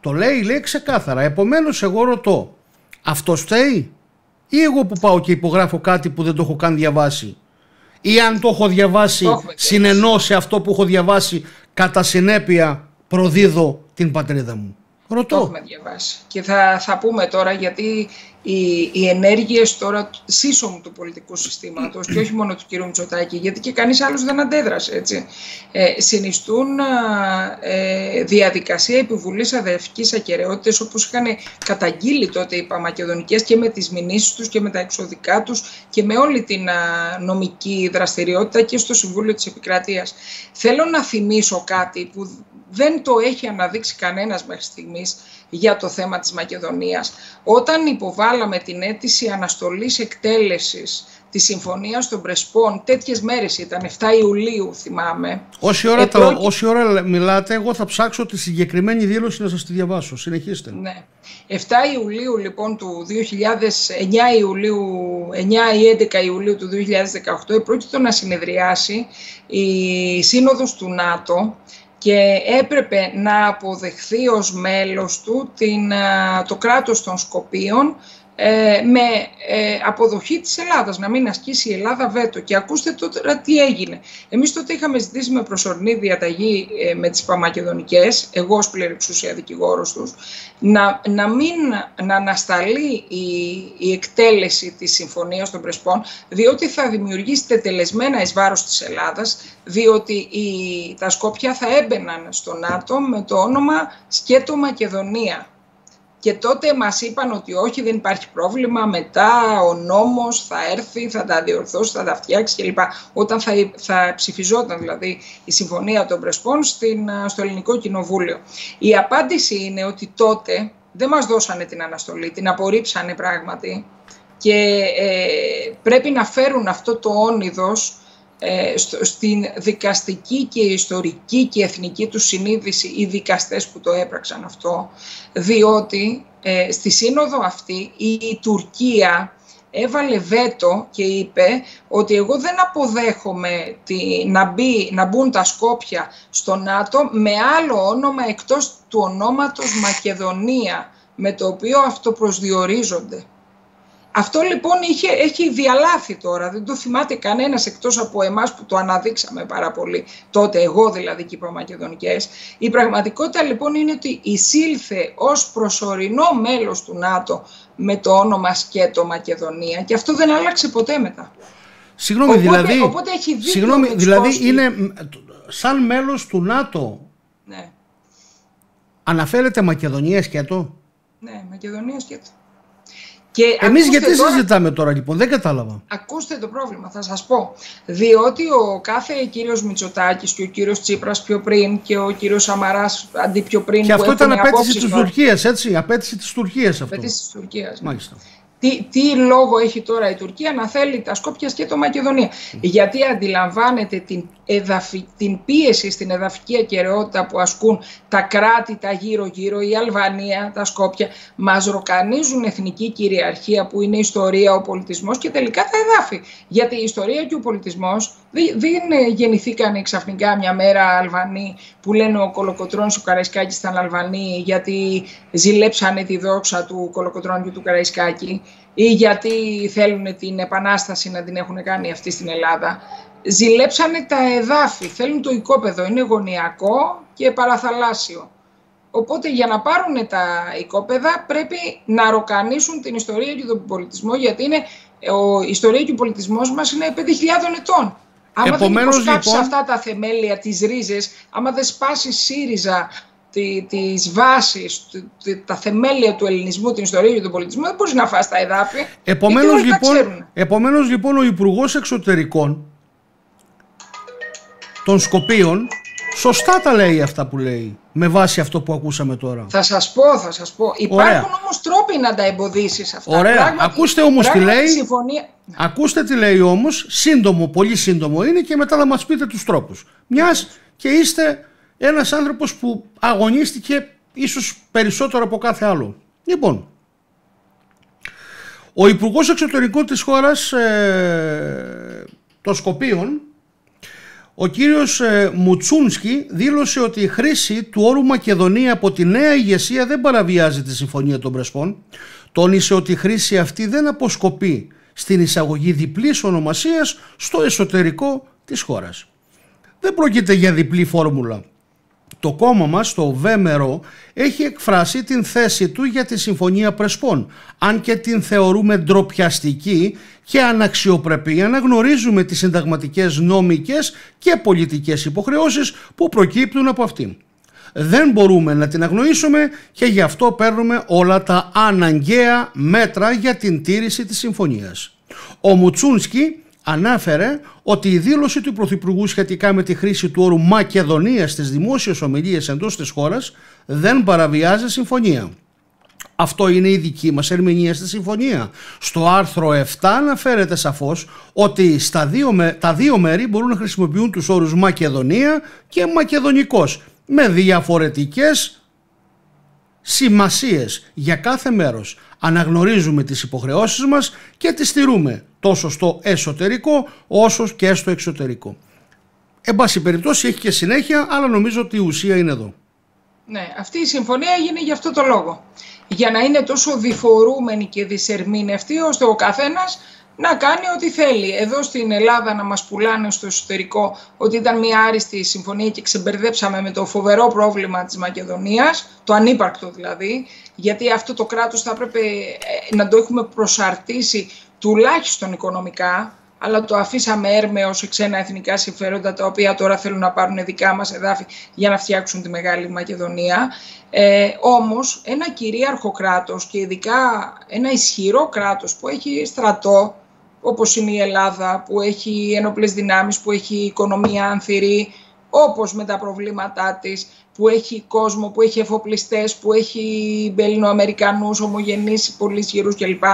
Το λέει, λέει ξεκάθαρα. Επομένως εγώ ρωτώ, αυτό φταίει ή εγώ που πάω και υπογράφω κάτι που δεν το έχω καν διαβάσει; Ή αν το έχω διαβάσει συνενώ σε αυτό που έχω διαβάσει κατά συνέπεια προδίδω την πατρίδα μου; Ρωτώ. Το έχουμε διαβάσει. Και θα, θα πούμε τώρα γιατί οι, οι ενέργειες τώρα σύσσωμου του πολιτικού συστήματος και όχι μόνο του κ. Μητσοτάκη, γιατί και κανείς άλλος δεν αντέδρασε, έτσι, ε, συνιστούν ε, διαδικασία επιβουλής αδερφικής ακαιρεότητας όπως είχαν καταγγείλει τότε οι Παμακεδονικές και με τις μηνύσεις τους και με τα εξωδικά τους και με όλη την νομική δραστηριότητα και στο Συμβούλιο της Επικρατείας. Θέλω να θυμίσω κάτι που δεν το έχει αναδείξει κανένας μέχρι στιγμής για το θέμα της Μακεδονίας. Όταν υποβάλαμε την αίτηση αναστολής εκτέλεσης της Συμφωνίας των Πρεσπών, τέτοιες μέρες ήταν, 7 Ιουλίου θυμάμαι. Όση ώρα, το, όση ώρα μιλάτε, εγώ θα ψάξω τη συγκεκριμένη δήλωση να σας τη διαβάσω. Συνεχίστε. Ναι. 7 Ιουλίου λοιπόν του 2009 Ιουλίου, 9 ή 11 Ιουλίου του 2018 επρόκειτο να συνεδριάσει η Σύνοδος του ΝΑΤΟ και έπρεπε να αποδεχθεί ως μέλος του την, το κράτος των Σκοπίων ε, με ε, αποδοχή της Ελλάδας, να μην ασκήσει η Ελλάδα βέτο. Και ακούστε τώρα τι έγινε. Εμείς τότε είχαμε ζητήσει με προσωρινή διαταγή ε, με τις Παμακεδονικές, εγώ ως πληρεξουσία δικηγόρος τους, να, να μην να ανασταλεί η, η εκτέλεση της Συμφωνίας των Πρεσπών, διότι θα δημιουργήσει τετελεσμένα εις βάρος της Ελλάδας, διότι η, τα Σκόπια θα έμπαιναν στο ΝΑΤΟ με το όνομα Σκέτο Μακεδονία και τότε μας είπαν ότι όχι δεν υπάρχει πρόβλημα, μετά ο νόμος θα έρθει, θα τα διορθώσει, θα τα φτιάξει κλπ. Όταν θα, θα ψηφιζόταν δηλαδή η Συμφωνία των Πρεσπών στην, στο Ελληνικό Κοινοβούλιο. Η απάντηση είναι ότι τότε δεν μας δώσανε την αναστολή, την απορρίψανε πράγματι και ε, πρέπει να φέρουν αυτό το όνειδος ε, στην δικαστική και ιστορική και εθνική τους συνείδηση οι δικαστές που το έπραξαν αυτό, διότι ε, στη σύνοδο αυτή η Τουρκία έβαλε βέτο και είπε ότι εγώ δεν αποδέχομαι τη, να, μπει, να μπουν τα Σκόπια στο ΝΑΤΟ με άλλο όνομα εκτός του ονόματος Μακεδονία, με το οποίο αυτοπροσδιορίζονται. Αυτό λοιπόν είχε, έχει διαλάθει τώρα, δεν το θυμάται κανένας εκτός από εμάς που το αναδείξαμε πάρα πολύ τότε, εγώ δηλαδή και οι Παμακεδονικές. Η πραγματικότητα λοιπόν είναι ότι εισήλθε ως προσωρινό μέλος του ΝΑΤΟ με το όνομα Σκέτο Μακεδονία και αυτό δεν άλλαξε ποτέ μετά. Συγγνώμη, δηλαδή, οπότε έχει συγγνώμη, δηλαδή είναι σαν μέλος του ΝΑΤΟ ναι. αναφέρεται Μακεδονία Σκέτο; Ναι, Μακεδονία Σκέτο. Και Εμείς γιατί τώρα, συζητάμε τώρα λοιπόν, δεν κατάλαβα. Ακούστε το πρόβλημα, θα σας πω. Διότι ο κάθε κύριος Μητσοτάκης και ο κύριος Τσίπρας πιο πριν και ο κύριος Σαμαράς αντί πιο πριν... Και αυτό ήταν απέτηση της Τουρκίας, έτσι, απέτηση της Τουρκίας αυτό. Απέτηση της Τουρκίας. Ναι. Μάλιστα τι, τι λόγο έχει τώρα η Τουρκία να θέλει τα Σκόπια και το Μακεδονία; Γιατί αντιλαμβάνεται την, εδαφη, την πίεση στην εδαφική ακαιρεότητα που ασκούν τα κράτη τα γύρω-γύρω, η Αλβανία, τα Σκόπια, μας ροκανίζουν εθνική κυριαρχία που είναι η ιστορία, ο πολιτισμός και τελικά τα εδάφη. Γιατί η ιστορία και ο πολιτισμός δεν γεννηθήκαν ξαφνικά μια μέρα Αλβανοί που λένε ο Κολοκοτρώνης ο Καραϊσκάκης ήταν Αλβανοί γιατί ζηλέψανε τη δόξα του Κολοκοτρώνη και του Καραϊσκάκη ή γιατί θέλουν την επανάσταση να την έχουν κάνει αυτή στην Ελλάδα. Ζηλέψανε τα εδάφη, θέλουν το οικόπεδο, είναι γωνιακό και παραθαλάσσιο. Οπότε για να πάρουν τα οικόπεδα πρέπει να ροκανίσουν την ιστορία και τον πολιτισμό γιατί είναι, ο, η ιστορία και ο πολιτισμός μας είναι 5.000 ετών. Άμα Επομένως, δεν υποσκάψει λοιπόν... αυτά τα θεμέλια, τις ρίζες, άμα δεν σπάσει ΣΥΡΙΖΑ τη, τις βάσεις, τα θεμέλια του ελληνισμού, την ιστορία και τον πολιτισμό, δεν μπορείς να φας τα εδάφη. Επομένως, λοιπόν, επομένως λοιπόν ο υπουργός Εξωτερικών των Σκοπίων Σωστά τα λέει αυτά που λέει, με βάση αυτό που ακούσαμε τώρα. Θα σας πω, θα σας πω. Υπάρχουν όμως τρόποι να τα εμποδίσεις αυτά. Ωραία. Πράγματι, Ακούστε όμως τι λέει. Συμφωνία... Ακούστε τι λέει όμως. Σύντομο, πολύ σύντομο είναι και μετά θα μας πείτε τους τρόπους. Μιας και είστε ένας άνθρωπος που αγωνίστηκε ίσως περισσότερο από κάθε άλλο. Λοιπόν, ο Υπουργός Εξωτερικών της χώρας ε, των Σκοπίων ο κύριος ε, Μουτσούνσκι δήλωσε ότι η χρήση του όρου Μακεδονία από τη νέα ηγεσία δεν παραβιάζει τη Συμφωνία των Πρεσπών. Τόνισε ότι η χρήση αυτή δεν αποσκοπεί στην εισαγωγή διπλής ονομασίας στο εσωτερικό της χώρας. Δεν πρόκειται για διπλή φόρμουλα το κόμμα μας, το ΒΜΡΟ, έχει εκφράσει την θέση του για τη Συμφωνία Πρεσπών. Αν και την θεωρούμε ντροπιαστική και αναξιοπρεπή, αναγνωρίζουμε τις συνταγματικές νόμικες και πολιτικές υποχρεώσεις που προκύπτουν από αυτήν. Δεν μπορούμε να την αγνοήσουμε και γι' αυτό παίρνουμε όλα τα αναγκαία μέτρα για την τήρηση της συμφωνίας. Ο Μουτσούνσκι ανάφερε ότι η δήλωση του Πρωθυπουργού σχετικά με τη χρήση του όρου Μακεδονίας στις δημόσιες ομιλίες εντός της χώρας δεν παραβιάζει συμφωνία. Αυτό είναι η δική μας ερμηνεία στη συμφωνία. Στο άρθρο 7 αναφέρεται σαφώς ότι στα δύο, τα δύο μέρη μπορούν να χρησιμοποιούν τους όρους Μακεδονία και Μακεδονικός με διαφορετικές σημασίες για κάθε μέρος. Αναγνωρίζουμε τις υποχρεώσεις μας και τις στηρούμε τόσο στο εσωτερικό όσο και στο εξωτερικό. Εν πάση περιπτώσει έχει και συνέχεια, αλλά νομίζω ότι η ουσία είναι εδώ. Ναι, αυτή η συμφωνία έγινε για αυτό το λόγο. Για να είναι τόσο διφορούμενη και δυσερμήνευτη, ώστε ο καθένας να κάνει ό,τι θέλει. Εδώ στην Ελλάδα να μας πουλάνε στο εσωτερικό ότι ήταν μια άριστη συμφωνία και ξεμπερδέψαμε με το φοβερό πρόβλημα της Μακεδονίας, το ανύπαρκτο δηλαδή, γιατί αυτό το κράτος θα έπρεπε ε, να το έχουμε προσαρτήσει τουλάχιστον οικονομικά, αλλά το αφήσαμε έρμεο σε ξένα εθνικά συμφέροντα, τα οποία τώρα θέλουν να πάρουν δικά μας εδάφη για να φτιάξουν τη Μεγάλη Μακεδονία. Ε, όμως, ένα κυρίαρχο κράτος και ειδικά ένα ισχυρό κράτος που έχει στρατό, όπως είναι η Ελλάδα, που έχει ενοπλές δυνάμεις, που έχει οικονομία ανθυρή, όπως με τα προβλήματά της, που έχει κόσμο, που έχει εφοπλιστές, που έχει Μπελινοαμερικανούς, ομογενείς, πολύ ισχυρούς κλπ.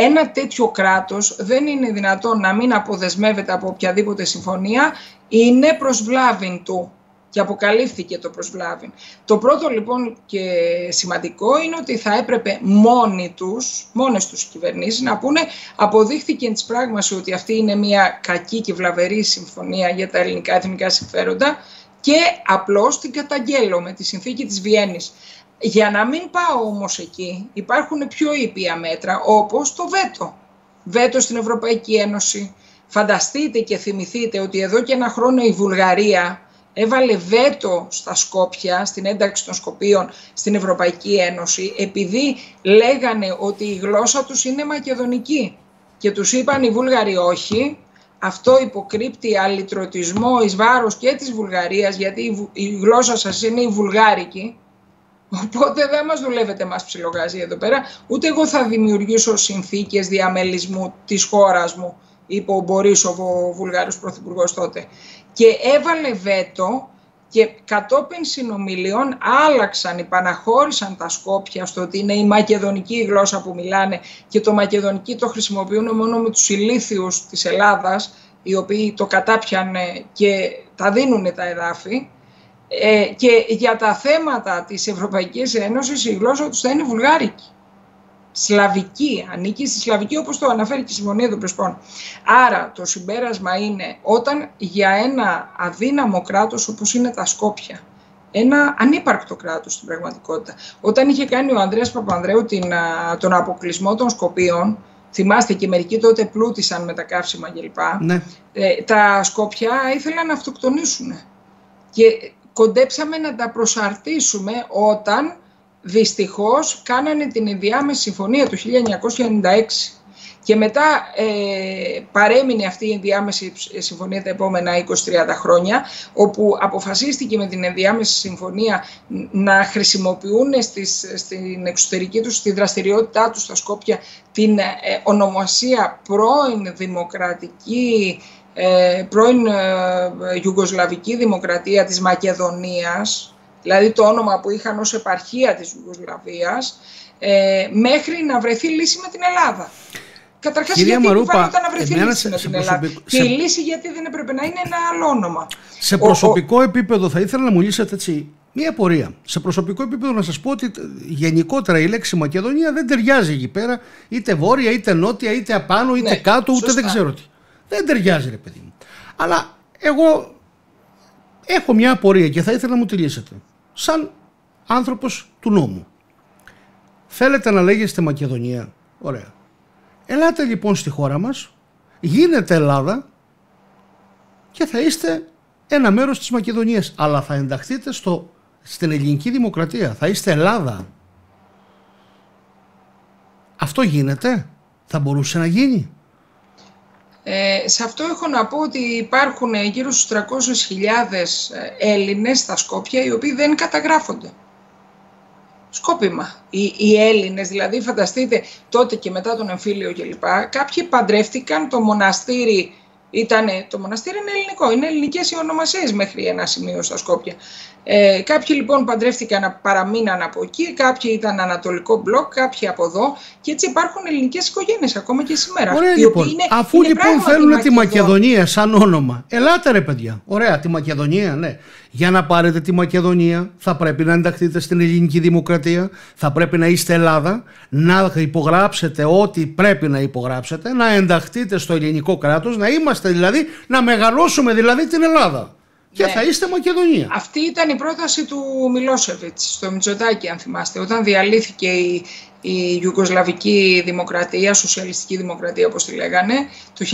Ένα τέτοιο κράτος δεν είναι δυνατόν να μην αποδεσμεύεται από οποιαδήποτε συμφωνία, είναι προσβλάβιν του και αποκαλύφθηκε το προσβλάβιν. Το πρώτο λοιπόν και σημαντικό είναι ότι θα έπρεπε μόνοι τους, μόνες τους κυβερνήσεις να πούνε αποδείχθηκε της πράγμαση ότι αυτή είναι μια κακή και βλαβερή συμφωνία για τα ελληνικά εθνικά συμφέροντα και απλώς την καταγγέλλω με τη συνθήκη της Βιέννης. Για να μην πάω όμως εκεί υπάρχουν πιο ήπια μέτρα όπως το βέτο. Βέτο στην Ευρωπαϊκή Ένωση. Φανταστείτε και θυμηθείτε ότι εδώ και ένα χρόνο η Βουλγαρία έβαλε βέτο στα Σκόπια, στην ένταξη των Σκοπίων στην Ευρωπαϊκή Ένωση, επειδή λέγανε ότι η γλώσσα τους είναι μακεδονική. Και τους είπαν οι Βούλγαροι όχι, αυτό υποκρύπτει αλυτρωτισμό εις βάρος και της Βουλγαρίας, γιατί η γλώσσα σας είναι η βουλγάρικη. Οπότε δεν μας δουλεύετε μας ψιλογάζει εδώ πέρα, ούτε εγώ θα δημιουργήσω συνθήκες διαμελισμού της χώρας μου, είπε ο Μπορίσοβ, ο Βουλγάρος Πρωθυπουργός τότε και έβαλε βέτο και κατόπιν συνομιλιών άλλαξαν, υπαναχώρησαν τα Σκόπια στο ότι είναι η μακεδονική γλώσσα που μιλάνε και το μακεδονική το χρησιμοποιούν μόνο με τους ηλίθιους της Ελλάδας, οι οποίοι το κατάπιανε και τα δίνουν τα εδάφη. Ε, και για τα θέματα της Ευρωπαϊκής Ένωσης η γλώσσα τους θα είναι βουλγάρικη σλαβική, ανήκει στη σλαβική όπως το αναφέρει και η Συμφωνία των Πρεσπών. Άρα το συμπέρασμα είναι όταν για ένα αδύναμο κράτος όπως είναι τα Σκόπια, ένα ανύπαρκτο κράτος στην πραγματικότητα, όταν είχε κάνει ο Ανδρέας Παπανδρέου την, τον αποκλεισμό των Σκοπίων, θυμάστε και μερικοί τότε πλούτησαν με τα καύσιμα κλπ. Ναι. Ε, τα Σκόπια ήθελαν να αυτοκτονήσουν και κοντέψαμε να τα προσαρτήσουμε όταν δυστυχώς κάνανε την ενδιάμεση συμφωνία του 1996 και μετά ε, παρέμεινε αυτή η ενδιάμεση συμφωνία τα επόμενα 20-30 χρόνια, όπου αποφασίστηκε με την ενδιάμεση συμφωνία να χρησιμοποιούν στις, στην εξωτερική τους, στη δραστηριότητά τους στα Σκόπια, την ε, ονομασία πρώην δημοκρατική ε, πρώην ε, Δημοκρατία της Μακεδονίας, δηλαδή το όνομα που είχαν ως επαρχία της Ιουγκοσλαβίας, ε, μέχρι να βρεθεί λύση με την Ελλάδα. Καταρχάς, γιατί Μαρούπα, να βρεθεί λύση με την Ελλάδα; Και η λύση γιατί δεν έπρεπε να είναι ένα άλλο όνομα; Σε προσωπικό επίπεδο θα ήθελα να μου λύσετε έτσι μία πορεία. Σε προσωπικό επίπεδο να σας πω ότι γενικότερα η λέξη Μακεδονία δεν ταιριάζει εκεί πέρα είτε βόρεια, είτε νότια, είτε απάνω, είτε ναι, κάτω, ούτε δεν ξέρω τι. Δεν ταιριάζει ρε παιδί μου. Αλλά εγώ έχω μια απορία και θα ήθελα να μου τη λύσετε. Σαν άνθρωπος του νόμου. Θέλετε να λέγεστε Μακεδονία. Ωραία. Ελάτε λοιπόν στη χώρα μας, γίνετε Ελλάδα και θα είστε ένα μέρος της Μακεδονίας. Αλλά θα ενταχθείτε στο, στην ελληνική δημοκρατία. Θα είστε Ελλάδα. Αυτό γίνεται. Θα μπορούσε να γίνει. Ε, σε αυτό έχω να πω ότι υπάρχουν γύρω στους 300.000 Έλληνες στα Σκόπια οι οποίοι δεν καταγράφονται σκόπιμα. Οι, οι Έλληνες, δηλαδή φανταστείτε τότε και μετά τον εμφύλιο κλπ. Κάποιοι παντρεύτηκαν το μοναστήρι Ήτανε, το μοναστήρι είναι ελληνικό, είναι ελληνικές οι ονομασίες μέχρι ένα σημείο στα Σκόπια. Ε, κάποιοι λοιπόν παντρεύτηκαν, παραμείναν από εκεί, κάποιοι ήταν ανατολικό μπλοκ, κάποιοι από εδώ και έτσι υπάρχουν ελληνικές οικογένειες ακόμα και σήμερα. Ωραία, λοιπόν. Είναι, Αφού είναι λοιπόν θέλουν τη Μακεδονία σαν όνομα, ελάτε ρε παιδιά. Ωραία, τη Μακεδονία, ναι. Για να πάρετε τη Μακεδονία θα πρέπει να ενταχθείτε στην ελληνική δημοκρατία, θα πρέπει να είστε Ελλάδα, να υπογράψετε ό,τι πρέπει να υπογράψετε, να ενταχθείτε στο ελληνικό κράτος, να είμαστε δηλαδή, να μεγαλώσουμε δηλαδή την Ελλάδα. Και ναι. θα είστε Μακεδονία. Αυτή ήταν η πρόταση του Μιλόσεβιτς στο Μητσοτάκι, αν θυμάστε, όταν διαλύθηκε η, η Ιουγκοσλαβική Δημοκρατία, Σοσιαλιστική Δημοκρατία όπως τη λέγανε, το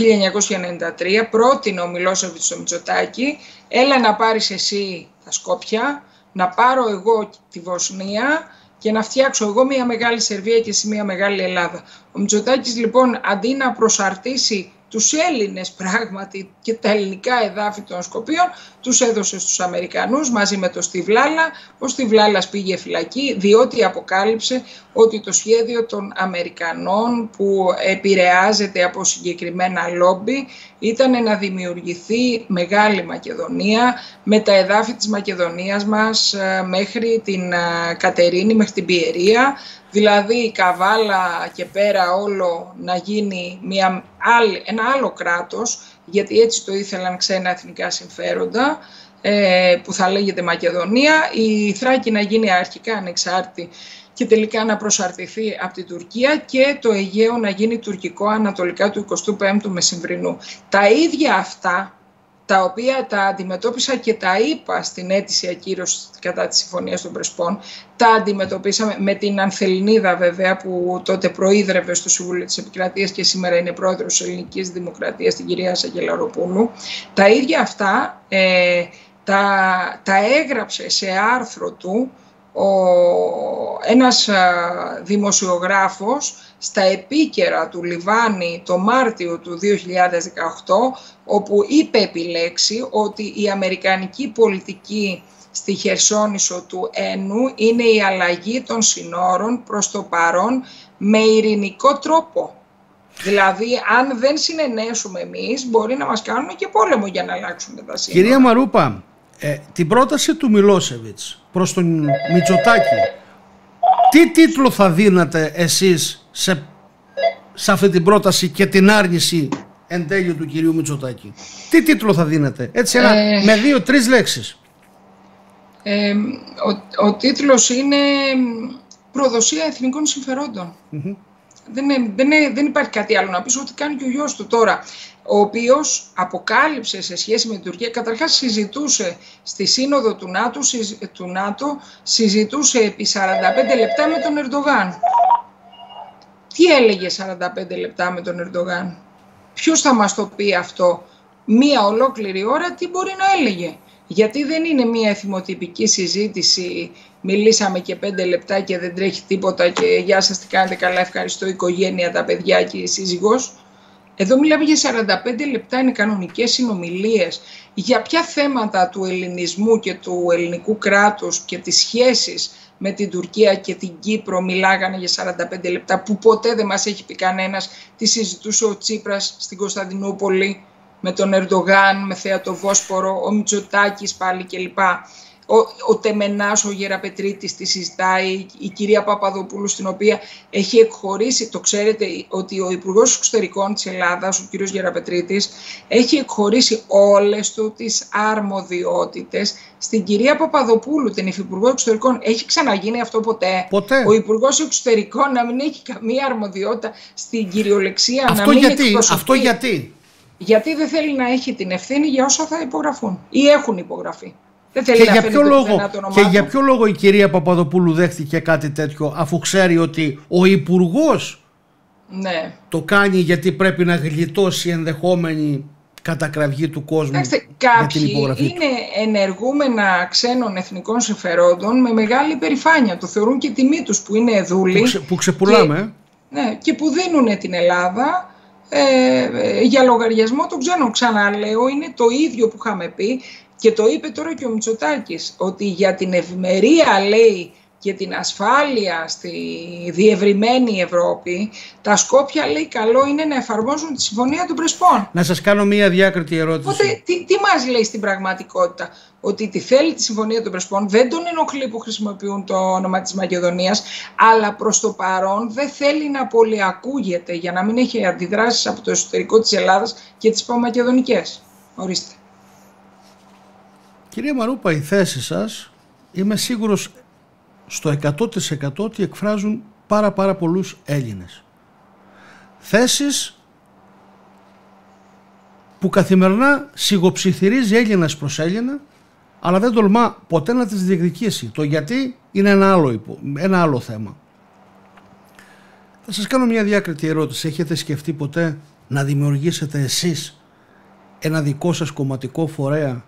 1993, πρότεινε ο Μιλόσεβιτς στο Μητσοτάκι, έλα να πάρεις εσύ τα Σκόπια, να πάρω εγώ τη Βοσνία και να φτιάξω εγώ μια μεγάλη Σερβία και εσύ μια μεγάλη Ελλάδα. Ο Μητσοτάκης λοιπόν αντί να προσαρτήσει τους Έλληνες πράγματι και τα ελληνικά εδάφη των Σκοπίων τους έδωσε στους Αμερικανούς μαζί με τον Στιβλάλα. Ο Στιβλάλας πήγε φυλακή διότι αποκάλυψε ότι το σχέδιο των Αμερικανών που επηρεάζεται από συγκεκριμένα λόμπι ήταν να δημιουργηθεί Μεγάλη Μακεδονία με τα εδάφη της Μακεδονίας μας ε, μέχρι την ε, Κατερίνη, μέχρι την Πιερία Δηλαδή η Καβάλα και πέρα όλο να γίνει μια άλλη, ένα άλλο κράτος, γιατί έτσι το ήθελαν ξένα εθνικά συμφέροντα, ε, που θα λέγεται Μακεδονία, η Θράκη να γίνει αρχικά ανεξάρτητη και τελικά να προσαρτηθεί από την Τουρκία και το Αιγαίο να γίνει τουρκικό ανατολικά του 25ου Μεσημβρινού. Τα ίδια αυτά τα οποία τα αντιμετώπισα και τα είπα στην αίτηση ακύρωσης κατά της Συμφωνίας των Πρεσπών. Τα αντιμετωπίσαμε με την Ανθελινίδα βέβαια που τότε προείδρευε στο Συμβούλιο της Επικρατείας και σήμερα είναι πρόεδρος της Ελληνικής Δημοκρατίας, την κυρία Σαγελαροπούλου. Τα ίδια αυτά ε, τα, τα έγραψε σε άρθρο του ο, ένας δημοσιογράφος στα επίκαιρα του Λιβάνι το Μάρτιο του 2018 όπου είπε επιλέξει ότι η αμερικανική πολιτική στη Χερσόνησο του Ένου είναι η αλλαγή των συνόρων προς το παρόν με ειρηνικό τρόπο. Δηλαδή, αν δεν συνενέσουμε εμείς, μπορεί να μας κάνουμε και πόλεμο για να αλλάξουμε τα σύνορα. Κυρία Μαρούπα, ε, την πρόταση του Μιλόσεβιτς προς τον Μητσοτάκη, τι τίτλο θα δίνατε εσείς σε, σε αυτή την πρόταση και την άρνηση εν τέλει του κυρίου Μητσοτάκη; Τι τίτλο θα δίνετε, έτσι ένα, ε, με δύο-τρεις λέξεις. Ε, ο, ο τίτλος είναι «Προδοσία εθνικών Δεν, δεν, δεν υπάρχει κάτι άλλο να πεις, ό,τι κάνει και ο γιος του τώρα, ο οποίος αποκάλυψε σε σχέση με την Τουρκία, καταρχάς συζητούσε στη σύνοδο του ΝΑΤΟ, του ΝΑΤΟ συζητούσε επί 45 λεπτά με τον Ερντογάν. Τι έλεγε 45 λεπτά με τον Ερντογάν; Ποιος θα μας το πει αυτό μία ολόκληρη ώρα, τι μπορεί να έλεγε; Γιατί δεν είναι μία εθιμοτυπική συζήτηση, μιλήσαμε και πέντε λεπτά και δεν τρέχει τίποτα και γεια σας τι κάνετε καλά, ευχαριστώ οικογένεια, τα παιδιά και η σύζυγος. Εδώ μιλάμε για 45 λεπτά, είναι κανονικές συνομιλίες. Για ποια θέματα του ελληνισμού και του ελληνικού κράτους και τις σχέσεις με την Τουρκία και την Κύπρο μιλάγανε για 45 λεπτά που ποτέ δεν μας έχει πει κανένας τι συζητούσε ο Τσίπρας στην Κωνσταντινούπολη με τον Ερντογάν, με θέα το Βόσπορο, ο Μητσοτάκης πάλι κλπ ο, ο Τεμενάς, ο Γεραπετρίτης τη συζητάει, η κυρία Παπαδοπούλου στην οποία έχει εκχωρήσει, το ξέρετε ότι ο Υπουργός Εξωτερικών της Ελλάδας, ο κύριος Γεραπετρίτης, έχει εκχωρήσει όλες του τις αρμοδιότητες στην κυρία Παπαδοπούλου, την Υφυπουργό Εξωτερικών. Έχει ξαναγίνει αυτό ποτέ; ποτέ. Ο Υπουργός Εξωτερικών να μην έχει καμία αρμοδιότητα στην κυριολεξία, αυτό να μην γιατί, Αυτό γιατί; Γιατί δεν θέλει να έχει την ευθύνη για όσα θα υπογραφούν ή έχουν υπογραφεί. Δεν θέλει και, να για ποιο λόγο, και για ποιο λόγο η κυρία Παπαδοπούλου δέχτηκε κάτι τέτοιο αφού ξέρει ότι ο υπουργός ναι. το κάνει γιατί πρέπει να γλιτώσει ενδεχόμενη κατακραυγή του κόσμου Κοιτάξτε, κάποιοι είναι ενεργούμενα ξένων εθνικών συμφερόντων με μεγάλη περηφάνεια. Το θεωρούν και τιμή τους που είναι δούλοι. Που, που ξεπουλάμε. Και, ναι, και που δίνουν την Ελλάδα ε, ε, για λογαριασμό των ξένων. Ξαναλέω, είναι το ίδιο που είχαμε πει και το είπε τώρα και ο Μητσοτάκης, ότι για την ευημερία, λέει, και την ασφάλεια στη διευρυμένη Ευρώπη, τα Σκόπια λέει καλό είναι να εφαρμόζουν τη Συμφωνία των Πρεσπών. Να σας κάνω μία διάκριτη ερώτηση. Οπότε τι, τι μας λέει στην πραγματικότητα, ότι τη θέλει τη Συμφωνία των Πρεσπών, δεν τον ενοχλεί που χρησιμοποιούν το όνομα της Μακεδονίας, αλλά προς το παρόν δεν θέλει να πολυακούγεται για να μην έχει αντιδράσεις από το εσωτερικό της Ελλάδας και τις Παμακεδονικές. Ορίστε. Κυρία Μαρούπα, οι θέσεις σας είμαι σίγουρος στο 100% ότι εκφράζουν πάρα πάρα πολλούς Έλληνες. Θέσεις που καθημερινά σιγοψιθυρίζει Έλληνας προς Έλληνα αλλά δεν τολμά ποτέ να τις διεκδικήσει. Το γιατί είναι ένα άλλο, ένα άλλο θέμα. Θα σας κάνω μια διάκριτη ερώτηση. Έχετε σκεφτεί ποτέ να δημιουργήσετε εσείς ένα δικό σας κομματικό φορέα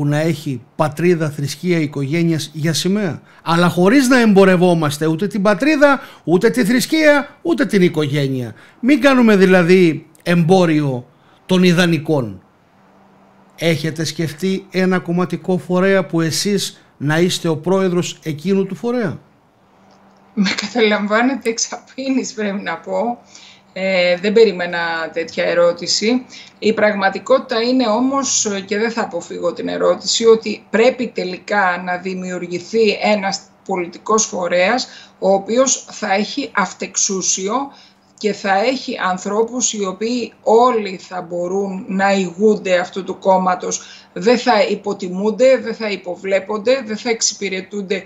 που να έχει πατρίδα, θρησκεία, οικογένειας για σημαία. Αλλά χωρίς να εμπορευόμαστε ούτε την πατρίδα, ούτε τη θρησκεία, ούτε την οικογένεια. Μην κάνουμε δηλαδή εμπόριο των ιδανικών. Έχετε σκεφτεί ένα κομματικό φορέα που εσείς να είστε ο πρόεδρος εκείνου του φορέα; Με καταλαμβάνετε εξαπίνης πρέπει να πω. Ε, δεν περίμενα τέτοια ερώτηση. Η πραγματικότητα είναι όμως, και δεν θα αποφύγω την ερώτηση, ότι πρέπει τελικά να δημιουργηθεί ένας πολιτικός φορέας, ο οποίος θα έχει αυτεξούσιο και θα έχει ανθρώπους οι οποίοι όλοι θα μπορούν να ηγούνται αυτού του κόμματος. Δεν θα υποτιμούνται, δεν θα υποβλέπονται, δεν θα εξυπηρετούνται ε,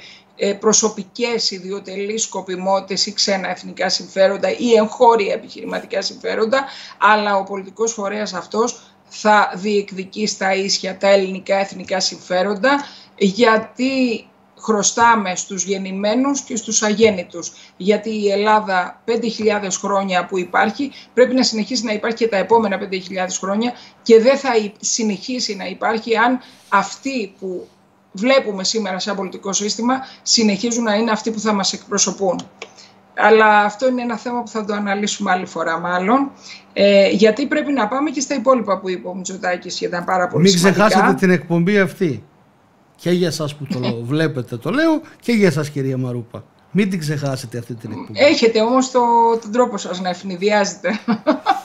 προσωπικές ιδιωτελείς σκοπιμότητες ή ξένα εθνικά συμφέροντα ή εγχώρια επιχειρηματικά συμφέροντα, αλλά ο πολιτικός φορέας αυτός θα διεκδικεί στα ίσια τα ελληνικά εθνικά συμφέροντα, γιατί χρωστάμε στους γεννημένους και στους αγέννητους. Γιατί η Ελλάδα 5.000 χρόνια που υπάρχει πρέπει να συνεχίσει να υπάρχει και τα επόμενα 5.000 χρόνια και δεν θα συνεχίσει να υπάρχει αν αυτοί που βλέπουμε σήμερα σαν πολιτικό σύστημα συνεχίζουν να είναι αυτοί που θα μας εκπροσωπούν. Αλλά αυτό είναι ένα θέμα που θα το αναλύσουμε άλλη φορά μάλλον. Ε, γιατί πρέπει να πάμε και στα υπόλοιπα που είπε ο Μητσοτάκης και ήταν πάρα πολύ Μην ξεχάσετε την εκπομπή αυτή. Και για εσάς που το βλέπετε το λέω και για εσάς κυρία Μαρούπα. Μην την ξεχάσετε αυτή την εκπομπή. Έχετε όμως το, τον τρόπο σας να ευνηδιάζετε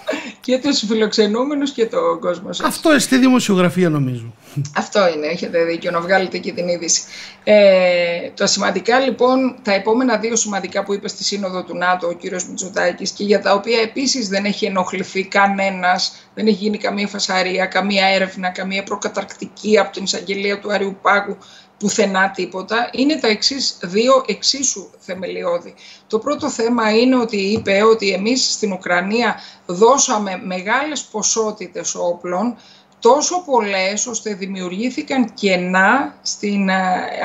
και τους φιλοξενούμενους και τον κόσμο σας. Αυτό είναι στη δημοσιογραφία νομίζω. Αυτό είναι, έχετε δίκιο να βγάλετε και την είδηση. Ε, το σημαντικά λοιπόν, τα επόμενα δύο σημαντικά που είπε στη Σύνοδο του ΝΑΤΟ ο κύριος Μητσοτάκης και για τα οποία επίσης δεν έχει ενοχληθεί κανένας, δεν έχει γίνει καμία φασαρία, καμία έρευνα, καμία προκαταρκτική από την εισαγγελία του Αριού Πάγου, πουθενά τίποτα, είναι τα εξής δύο εξίσου θεμελιώδη. Το πρώτο θέμα είναι ότι είπε ότι εμείς στην Ουκρανία δώσαμε μεγάλες ποσότητες όπλων τόσο πολλές ώστε δημιουργήθηκαν κενά στην ε,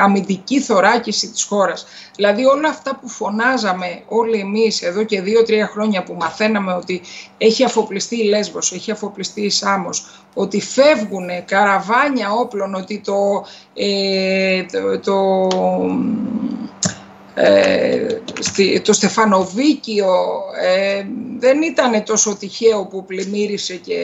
αμυντική θωράκιση της χώρας. Δηλαδή όλα αυτά που φωνάζαμε όλοι εμείς εδώ και δύο-τρία χρόνια που μαθαίναμε ότι έχει αφοπλιστεί η Λέσβος, έχει αφοπλιστεί η Σάμος, ότι φεύγουν καραβάνια όπλων, ότι το, ε, το ε, το Στεφανοβίκιο ε, δεν ήταν τόσο τυχαίο που πλημμύρισε και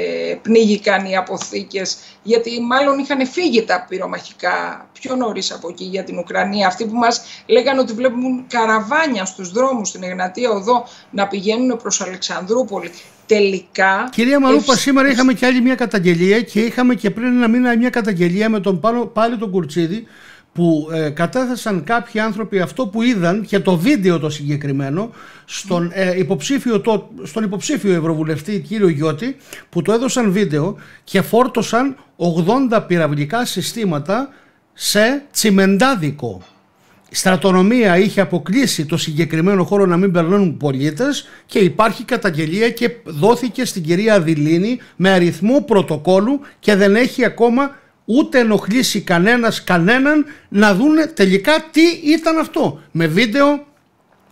πνίγηκαν οι αποθήκες γιατί μάλλον είχαν φύγει τα πυρομαχικά πιο νωρίς από εκεί για την Ουκρανία. Αυτοί που μας λέγανε ότι βλέπουν καραβάνια στους δρόμους στην Εγνατία Οδό να πηγαίνουν προς Αλεξανδρούπολη. Τελικά... Κυρία Μαρούπα, σήμερα είχαμε και άλλη μια καταγγελία και είχαμε και πριν ένα μήνα μια καταγγελία με τον πάλι τον Κουρτσίδη που ε, κατέθεσαν κάποιοι άνθρωποι αυτό που είδαν και το βίντεο το συγκεκριμένο στον, ε, υποψήφιο, το, στον υποψήφιο ευρωβουλευτή κύριο Γιώτη που το έδωσαν βίντεο και φόρτωσαν 80 πυραυλικά συστήματα σε τσιμεντάδικο. Η στρατονομία είχε αποκλείσει το συγκεκριμένο χώρο να μην περνούν πολίτες και υπάρχει καταγγελία και δόθηκε στην κυρία Δηλίνη με αριθμό πρωτοκόλου και δεν έχει ακόμα ούτε ενοχλήσει κανένας κανέναν να δούνε τελικά τι ήταν αυτό. Με βίντεο,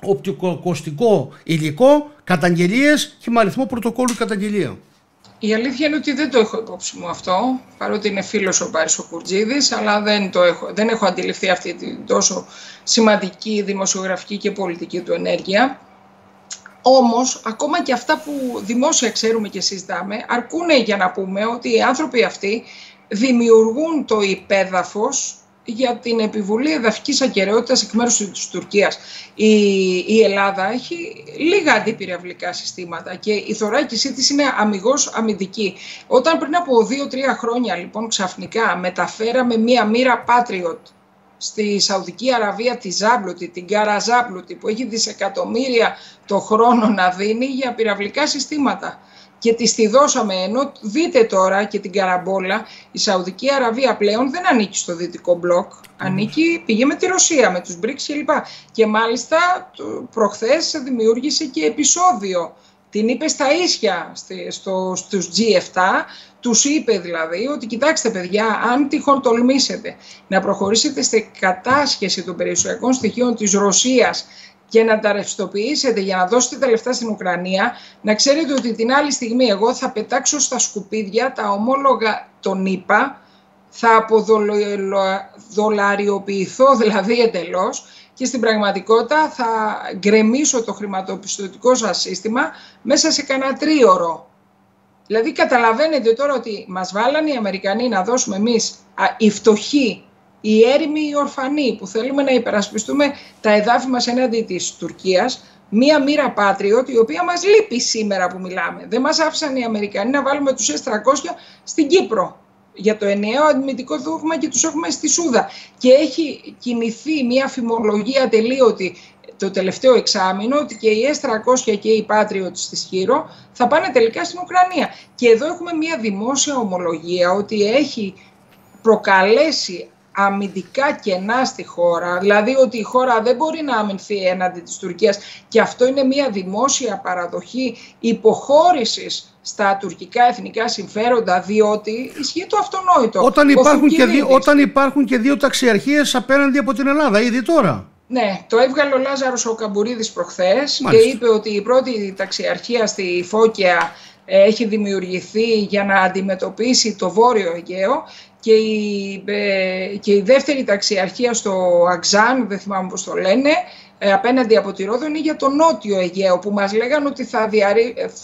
οπτικοκοστικό υλικό, καταγγελίες και με αριθμό πρωτοκόλλου καταγγελία. Η αλήθεια είναι ότι δεν το έχω υπόψη μου αυτό, παρότι είναι φίλος ο Πάρης ο Κουρτζίδης, αλλά δεν, το έχω, δεν έχω αντιληφθεί αυτή την τόσο σημαντική δημοσιογραφική και πολιτική του ενέργεια. Όμως, ακόμα και αυτά που δημόσια ξέρουμε και συζητάμε, αρκούν για να πούμε ότι οι άνθρωποι αυτοί δημιουργούν το υπέδαφος για την επιβολή εδαφικής ακαιρεότητας εκ μέρους της Τουρκίας. Η, η Ελλάδα έχει λίγα αντιπυραυλικά συστήματα και η θωράκισή της είναι αμυγός αμυντική. Όταν πριν από δύο-τρία χρόνια λοιπόν ξαφνικά μεταφέραμε μία μοίρα Patriot στη Σαουδική Αραβία τη Ζάμπλουτη, την Καραζάμπλουτη που έχει δισεκατομμύρια το χρόνο να δίνει για πυραυλικά συστήματα και τη τη δώσαμε. Ενώ δείτε τώρα και την καραμπόλα, η Σαουδική Αραβία πλέον δεν ανήκει στο δυτικό μπλοκ. Ανήκει, πήγε με τη Ρωσία, με τους BRICS κλπ. Και μάλιστα προχθές δημιούργησε και επεισόδιο. Την είπε στα ίσια στο, στους G7, τους είπε δηλαδή ότι κοιτάξτε παιδιά, αν τυχόν τολμήσετε να προχωρήσετε στη κατάσχεση των περιουσιακών στοιχείων της Ρωσίας και να τα ρευστοποιήσετε για να δώσετε τα λεφτά στην Ουκρανία, να ξέρετε ότι την άλλη στιγμή εγώ θα πετάξω στα σκουπίδια τα ομόλογα των ΗΠΑ, θα αποδολαριοποιηθώ δηλαδή εντελώς και στην πραγματικότητα θα γκρεμίσω το χρηματοπιστωτικό σας σύστημα μέσα σε κανένα τρίωρο. Δηλαδή καταλαβαίνετε τώρα ότι μας βάλανε οι Αμερικανοί να δώσουμε εμείς οι φτωχοί οι έρημοι οι ορφανοί που θέλουμε να υπερασπιστούμε τα εδάφη μας εναντί της Τουρκίας, μία μοίρα Patriot η οποία μας λείπει σήμερα που μιλάμε. Δεν μας άφησαν οι Αμερικανοί να βάλουμε τους S-300 στην Κύπρο για το ενιαίο αντιμετικό δόγμα και τους έχουμε στη Σούδα. Και έχει κινηθεί μια φημολογία τελείωτη το τελευταίο εξάμεινο ότι και οι S-300 και οι Patriot στη Σχήρο θα πάνε τελικά στην Ουκρανία. Και εδώ έχουμε μια δημόσια ομολογία ότι έχει προκαλέσει αμυντικά κενά στη χώρα, δηλαδή ότι η χώρα δεν μπορεί να αμυνθεί έναντι της Τουρκίας και αυτό είναι μια δημόσια παραδοχή υποχώρησης στα τουρκικά εθνικά συμφέροντα, διότι ισχύει το αυτονόητο. Όταν υπάρχουν, και δύο, όταν υπάρχουν και δύο ταξιαρχίες απέναντι από την Ελλάδα, ήδη τώρα. Ναι, το έβγαλε ο Λάζαρος ο Καμπουρίδης προχθές και είπε ότι η πρώτη ταξιαρχία στη Φώκια ε, έχει δημιουργηθεί για να αντιμετωπίσει το Βόρειο Αιγαίο και η, ε, και η δεύτερη ταξιαρχία στο Αγζάν, δεν θυμάμαι πώς το λένε, ε, απέναντι από τη Ρόδο είναι για το Νότιο Αιγαίο που μας λέγανε ότι θα,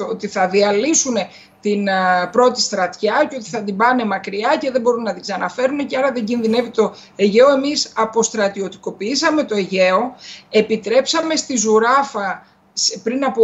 ότι θα διαλύσουν την πρώτη στρατιά και ότι θα την πάνε μακριά και δεν μπορούν να την ξαναφέρουν και άρα δεν κινδυνεύει το Αιγαίο. Εμείς αποστρατιωτικοποιήσαμε το Αιγαίο, επιτρέψαμε στη Ζουράφα πριν από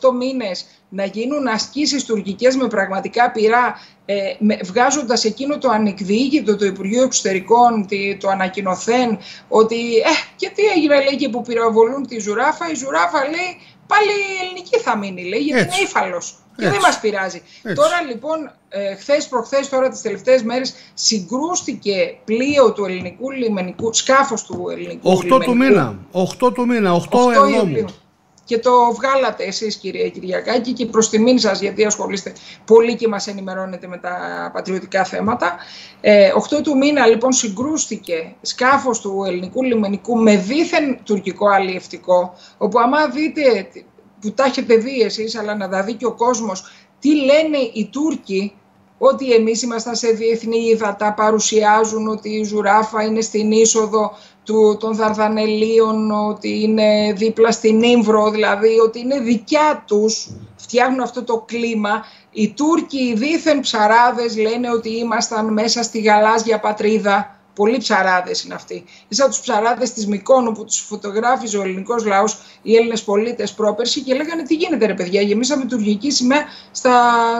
6-8 μήνες να γίνουν ασκήσεις τουρκικές με πραγματικά πυρά ε, βγάζοντας εκείνο το ανεκδιήγητο το Υπουργείο Εξωτερικών, το ανακοινωθέν ότι ε, και τι έγινε λέει και που πυροβολούν τη Ζουράφα, η Ζουράφα λέει πάλι ελληνική θα μείνει λέει γιατί είναι ύφαλος και δεν μας πειράζει. Τώρα λοιπόν, ε, χθες προχθές τώρα τις τελευταίες μέρες συγκρούστηκε πλοίο του ελληνικού λιμενικού, σκάφος του ελληνικού 8 λιμενικού. του μήνα, 8 του μήνα, 8, 8 και το βγάλατε εσείς κυρία Κυριακάκη και προς τιμήν σας γιατί ασχολείστε πολύ και μας ενημερώνετε με τα πατριωτικά θέματα. Ε, 8 του μήνα λοιπόν συγκρούστηκε σκάφος του ελληνικού λιμενικού με δίθεν τουρκικό αλλιευτικό όπου άμα δείτε που τα έχετε δει εσείς αλλά να τα δει και ο κόσμος τι λένε οι Τούρκοι ότι εμείς ήμασταν σε διεθνή ύδατα, παρουσιάζουν ότι η Ζουράφα είναι στην είσοδο του, των Δαρδανελίων, ότι είναι δίπλα στην Ήμβρο, δηλαδή ότι είναι δικιά τους, φτιάχνουν αυτό το κλίμα. Οι Τούρκοι, οι δίθεν ψαράδες λένε ότι ήμασταν μέσα στη γαλάζια πατρίδα Πολλοί ψαράδες είναι αυτοί. Ίσα τους ψαράδες της Μικόνου που τους φωτογράφιζε ο ελληνικός λαός, οι Έλληνες πολίτες πρόπερση και λέγανε Τι γίνεται, ρε παιδιά, γεμίσαμε τουρκική σημαία στα,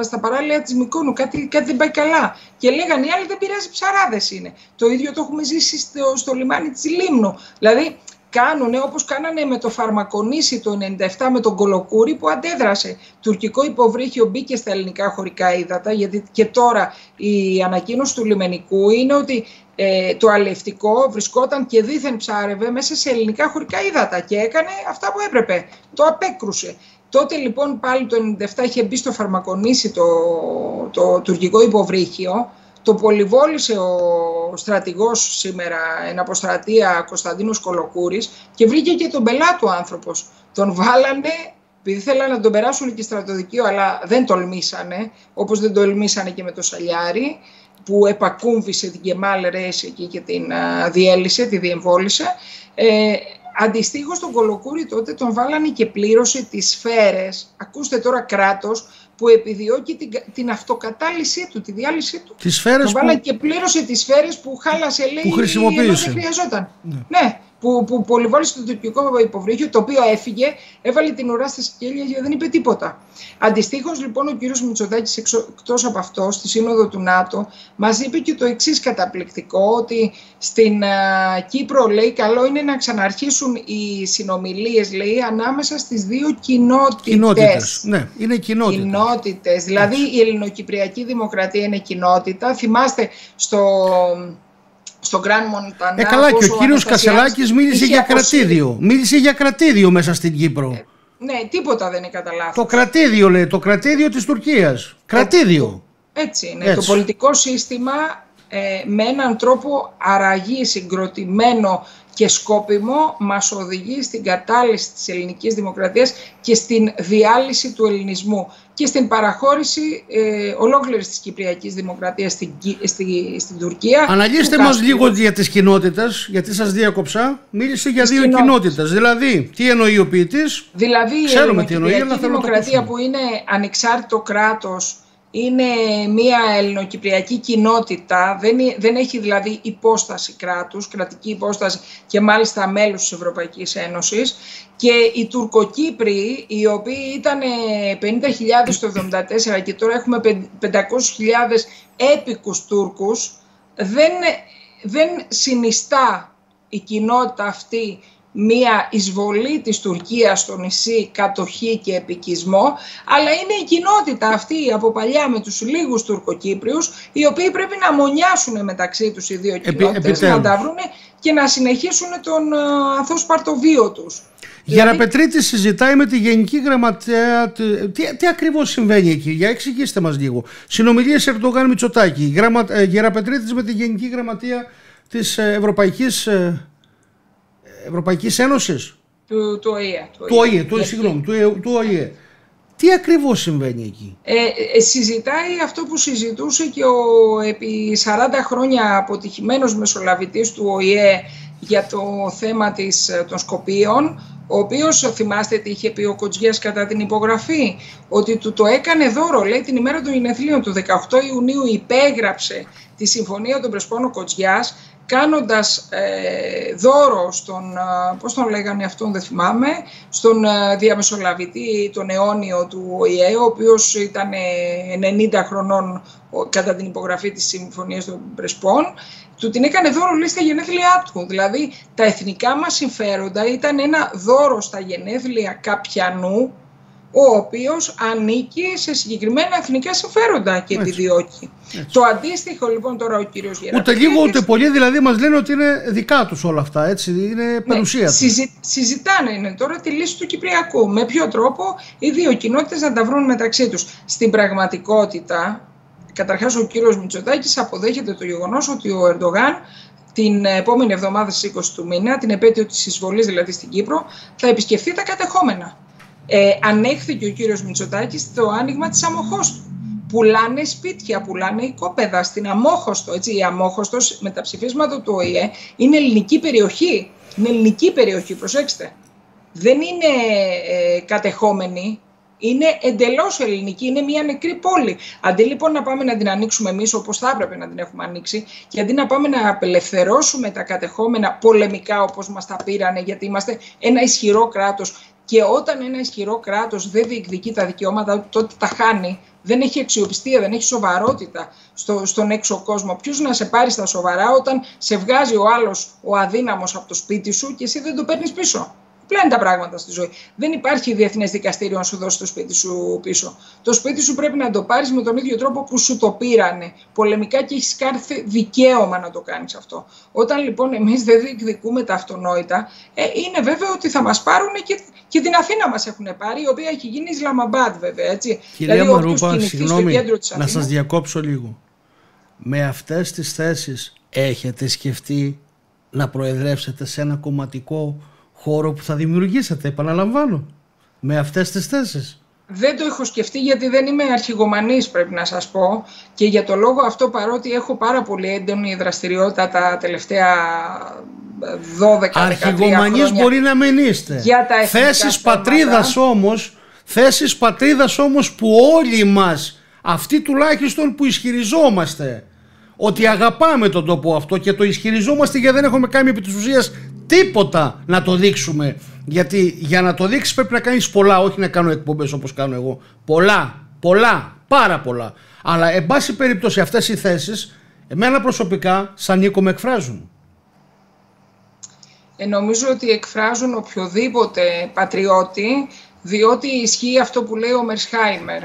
στα παράλια της Μικόνου. Κάτι, κάτι δεν πάει καλά. Και λέγανε οι άλλοι δεν πειράζει, ψαράδες είναι. Το ίδιο το έχουμε ζήσει στο, στο λιμάνι της Λίμνου. Δηλαδή, κάνουν όπως κάνανε με το φαρμακονήσι το 97 με τον Κολοκούρη που αντέδρασε. Τουρκικό υποβρύχιο μπήκε στα ελληνικά χωρικά ύδατα γιατί και τώρα η ανακοίνωση του λιμενικού είναι ότι ε, το αλευτικό βρισκόταν και δίθεν ψάρευε μέσα σε ελληνικά χωρικά ύδατα και έκανε αυτά που έπρεπε. Το απέκρουσε. Τότε λοιπόν πάλι το 97 είχε μπει στο φαρμακονήσι το, το τουρκικό υποβρύχιο το πολυβόλησε ο στρατηγός σήμερα εν αποστρατεία Κωνσταντίνος Κολοκούρης και βρήκε και τον πελάτο άνθρωπος. Τον βάλανε επειδή θέλανε να τον περάσουν και στρατοδικείο αλλά δεν τολμήσανε, όπως δεν τολμήσανε και με το Σαλιάρι που επακούμβησε την Κεμάλ Ρέση εκεί και την διέλυσε, τη διεμβόλησε. Ε, Αντιστοίχως τον Κολοκούρη τότε τον βάλανε και πλήρωσε τις σφαίρες, ακούστε τώρα κράτος, που επιδιώκει την, την αυτοκατάλυσή του, τη διάλυσή του. Τις σφαίρες τον που... και πλήρωσε τις σφαίρες που χάλασε λέει που χρησιμοποίησε. δεν χρειαζόταν. Ναι. ναι που, που πολυβόλησε το τουρκικό υποβρύχιο, το οποίο έφυγε, έβαλε την ουρά στα σκέλια και δεν είπε τίποτα. Αντιστοίχως, λοιπόν, ο κύριος Μητσοδάκη, εκτός από αυτό, στη Σύνοδο του ΝΑΤΟ, μας είπε και το εξής καταπληκτικό, ότι στην Κύπρο, λέει, καλό είναι να ξαναρχίσουν οι συνομιλίες, λέει, ανάμεσα στις δύο κοινότητες. Κοινότητες. Ναι, είναι κοινότητες. Κοινότητες. Δηλαδή, η Ελληνοκυπριακή Δημοκρατία είναι κοινότητα. Θυμάστε στο στο Grand Montana. Ε, καλά, και ο κύριος Κασελάκης μίλησε για κρατήδιο. Μίλησε για κρατήδιο μέσα στην Κύπρο. Ε, ναι, τίποτα δεν είναι καταλάβει. Το κρατήδιο λέει, το κρατήδιο της Τουρκίας. Κρατήδιο. Έτσι είναι. Το πολιτικό σύστημα ε, με έναν τρόπο αραγή, συγκροτημένο και σκόπιμο μας οδηγεί στην κατάλυση της ελληνικής δημοκρατίας και στην διάλυση του ελληνισμού και στην παραχώρηση ε, ολόκληρης της κυπριακής δημοκρατίας στην, στη, στην Τουρκία. Αναλύστε μας λίγο για τις κοινότητες, γιατί σας διάκοψα. Μίλησε για δύο κοινότητες. Δηλαδή, τι εννοεί ο ποιητής; Δηλαδή, η ελληνική δημοκρατία που είναι ανεξάρτητο κράτος είναι μια ελληνοκυπριακή κοινότητα, δεν, δεν έχει δηλαδή υπόσταση κράτους, κρατική υπόσταση και μάλιστα μέλους της Ευρωπαϊκής Ένωσης και οι Τουρκοκύπροι, οι οποίοι ήταν 50.000 το 1974 και τώρα έχουμε 500.000 έπικους Τούρκους, δεν, δεν συνιστά η κοινότητα αυτή μία εισβολή της Τουρκίας στο νησί, κατοχή και επικισμό, αλλά είναι η κοινότητα αυτή από παλιά με τους λίγους Τουρκοκύπριους, οι οποίοι πρέπει να μονιάσουν μεταξύ τους οι δύο κοινότητες, να τα βρουν και να συνεχίσουν τον uh, αθώος παρτοβίο τους. Γεραπετρίτη συζητάει με τη Γενική Γραμματέα. Τι, τι ακριβώς συμβαίνει εκεί, για εξηγήστε μας λίγο. Συνομιλίες Ερντογάν Μητσοτάκη. Γραμμα... Ε, Γεραπετρίτη με τη Γενική Γραμματεία της ε, Ευρωπαϊκής Ευρωπαϊκής Ένωσης; Του, του ΟΗΕ. Του ΟΗΕ, του, συγγνώμη, του, του ΟΗΕ. Τι ακριβώς συμβαίνει εκεί; Ε, ε, συζητάει αυτό που συζητούσε και ο επί 40 χρόνια αποτυχημένος μεσολαβητής του ΟΗΕ για το θέμα της, ε, των Σκοπίων, ο οποίος θυμάστε τι είχε πει ο Κοτζιάς κατά την υπογραφή, ότι του το έκανε δώρο, λέει την ημέρα των γενεθλίων του 18 Ιουνίου υπέγραψε τη Συμφωνία των Πρεσπών Κοτζιάς κάνοντας ε, δώρο στον, ε, πώς τον λέγανε αυτόν δεν θυμάμαι, στον ε, διαμεσολαβητή, τον αιώνιο του ΟΗΕ, ο οποίος ήταν 90 ε, χρονών κατά την υπογραφή της Συμφωνίας των Πρεσπών, του την έκανε δώρο λέει στα γενέθλιά του. Δηλαδή τα εθνικά μας συμφέροντα ήταν ένα δώρο στα γενέθλια καπιανού, ο οποίος ανήκει σε συγκεκριμένα εθνικά συμφέροντα και επιδιώκει. Το αντίστοιχο λοιπόν τώρα ο κύριος Γεραπέτρης... Ούτε λίγο ούτε πολύ δηλαδή μας λένε ότι είναι δικά τους όλα αυτά, έτσι, είναι ναι, περιουσία συζη, συζητάνε είναι τώρα τη λύση του Κυπριακού. Με ποιο τρόπο οι δύο κοινότητες να τα βρουν μεταξύ τους. Στην πραγματικότητα, καταρχάς ο κύριος Μητσοτάκης αποδέχεται το γεγονός ότι ο Ερντογάν την επόμενη εβδομάδα στις 20 του μήνα, την επέτειο της εισβολής δηλαδή στην Κύπρο, θα επισκεφθεί τα κατεχόμενα ε, ανέχθηκε ο κύριος Μητσοτάκης το άνοιγμα της αμοχώς του. Πουλάνε σπίτια, πουλάνε οικόπεδα στην Αμόχωστο. Έτσι, η Αμόχωστος με τα ψηφίσματα του ΟΗΕ είναι ελληνική περιοχή. Είναι ελληνική περιοχή, προσέξτε. Δεν είναι ε, κατεχόμενη. Είναι εντελώς ελληνική, είναι μια νεκρή πόλη. Αντί λοιπόν να πάμε να την ανοίξουμε εμείς όπως θα έπρεπε να την έχουμε ανοίξει, και αντί να πάμε να απελευθερώσουμε τα κατεχόμενα πολεμικά όπως μας τα πήρανε, γιατί είμαστε ένα ισχυρό κράτος. Και όταν ένα ισχυρό κράτος δεν διεκδικεί τα δικαιώματα, τότε τα χάνει. Δεν έχει αξιοπιστία, δεν έχει σοβαρότητα στο, στον έξω κόσμο. Ποιο να σε πάρει στα σοβαρά όταν σε βγάζει ο άλλος, ο αδύναμος από το σπίτι σου και εσύ δεν το παίρνεις πίσω. Απλά είναι τα πράγματα στη ζωή. Δεν υπάρχει διεθνές δικαστήριο να σου δώσει το σπίτι σου πίσω. Το σπίτι σου πρέπει να το πάρεις με τον ίδιο τρόπο που σου το πήρανε. Πολεμικά και έχεις κάθε δικαίωμα να το κάνεις αυτό. Όταν λοιπόν εμείς δεν διεκδικούμε τα αυτονόητα, ε, είναι βέβαιο ότι θα μας πάρουν και, και την Αθήνα μας έχουν πάρει, η οποία έχει γίνει Ισλαμαμπάντ βέβαια. Έτσι. Κυρία δηλαδή, Μαρούπα, συγγνώμη, να σας διακόψω λίγο. Με αυτές τις θέσεις έχετε σκεφτεί να προεδρεύσετε σε ένα κομματικό χώρο που θα δημιουργήσετε, επαναλαμβάνω, με αυτές τις θέσεις. Δεν το έχω σκεφτεί γιατί δεν είμαι αρχηγομανής πρέπει να σας πω και για το λόγο αυτό παρότι έχω πάρα πολύ έντονη δραστηριότητα τα τελευταία 12 Αρχηγομανής μπορεί να μην είστε. Για τα θέσεις πατρίδας όμως, θέσεις πατρίδας όμως που όλοι μας, αυτοί τουλάχιστον που ισχυριζόμαστε, ότι αγαπάμε τον τόπο αυτό και το ισχυριζόμαστε γιατί δεν έχουμε κάνει επί της ουσίας τίποτα να το δείξουμε. Γιατί για να το δείξεις πρέπει να κάνεις πολλά, όχι να κάνω εκπομπές όπως κάνω εγώ. Πολλά, πολλά, πάρα πολλά. Αλλά εν πάση περιπτώσει αυτές οι θέσεις, εμένα προσωπικά, σαν Νίκο, με εκφράζουν. Ε, νομίζω ότι εκφράζουν οποιοδήποτε πατριώτη, διότι ισχύει αυτό που λέει ο Μερσχάιμερ.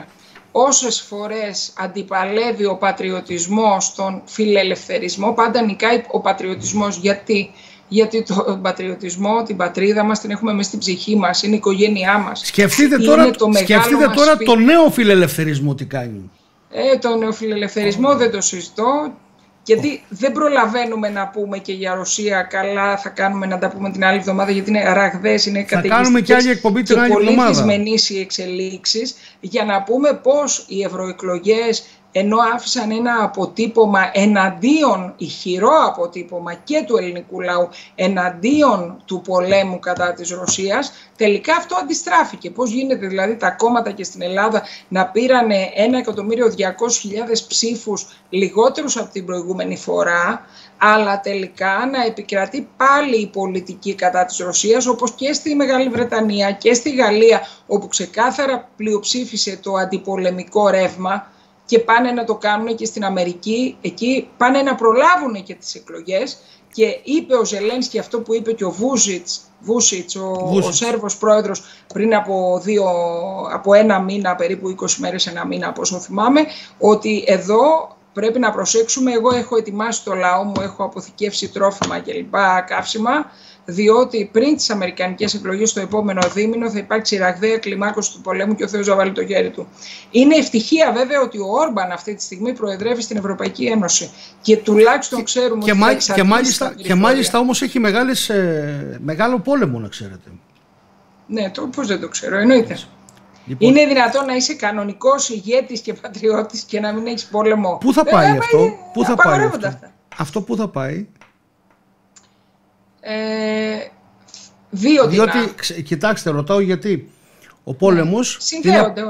Όσες φορές αντιπαλεύει ο πατριωτισμός τον φιλελευθερισμό, πάντα νικάει ο πατριωτισμός. Γιατί; Γιατί τον πατριωτισμό, την πατρίδα μας την έχουμε μέσα στην ψυχή μας, είναι η οικογένειά μας. Σκεφτείτε τώρα, το, σκεφτείτε τώρα το νέο φιλελευθερισμό τι κάνει. Ε, το νέο φιλελευθερισμό δεν το συζητώ, γιατί δεν προλαβαίνουμε να πούμε και για Ρωσία καλά, θα κάνουμε να τα πούμε την άλλη εβδομάδα, γιατί είναι ραγδαίες, είναι Θα κάνουμε και άλλη εκπομπή την άλλη εβδομάδα. πολύ οι εξελίξεις, για να πούμε πώς οι ευρωεκλογές ενώ άφησαν ένα αποτύπωμα εναντίον, ηχηρό αποτύπωμα και του ελληνικού λαού, εναντίον του πολέμου κατά της Ρωσίας, τελικά αυτό αντιστράφηκε. Πώς γίνεται δηλαδή τα κόμματα και στην Ελλάδα να πήρανε 1.200.000 ψήφους λιγότερους από την προηγούμενη φορά, αλλά τελικά να επικρατεί πάλι η πολιτική κατά της Ρωσίας, όπως και στη Μεγάλη Βρετανία και στη Γαλλία, όπου ξεκάθαρα πλειοψήφισε το αντιπολεμικό ρεύμα, και πάνε να το κάνουν και στην Αμερική. Εκεί πάνε να προλάβουν και τις εκλογές και είπε ο Ζελένσκι αυτό που είπε και ο Βούζιτς, Βούσιτς, ο, ο Σέρβος πρόεδρος πριν από, δύο, από ένα μήνα, περίπου 20 μέρες, ένα μήνα από όσο θυμάμαι, ότι εδώ πρέπει να προσέξουμε, εγώ έχω ετοιμάσει το λαό μου, έχω αποθηκεύσει τρόφιμα κλπ, καύσιμα, διότι πριν τις Αμερικανικές εκλογές το επόμενο δίμηνο θα υπάρξει ραγδαία κλιμάκωση του πολέμου και ο Θεός θα βάλει το χέρι του. Είναι ευτυχία βέβαια ότι ο Όρμπαν αυτή τη στιγμή προεδρεύει στην Ευρωπαϊκή Ένωση και τουλάχιστον ξέρουμε και, ότι θα και, μάλιστα, και μάλιστα όμως έχει μεγάλες, ε, μεγάλο πόλεμο να ξέρετε. Ναι, το, πώς δεν το ξέρω, εννοείται. Λοιπόν. Είναι δυνατόν να είσαι κανονικός ηγέτης και πατριώτης και να μην έχεις πόλεμο. Πού θα πάει αυτό, πού θα πάει αυτό; Αυτό πού θα πάει; Ε, δύο Διότι, κοιτάξτε, ρωτάω γιατί ο πόλεμος... Ναι, συνδέονται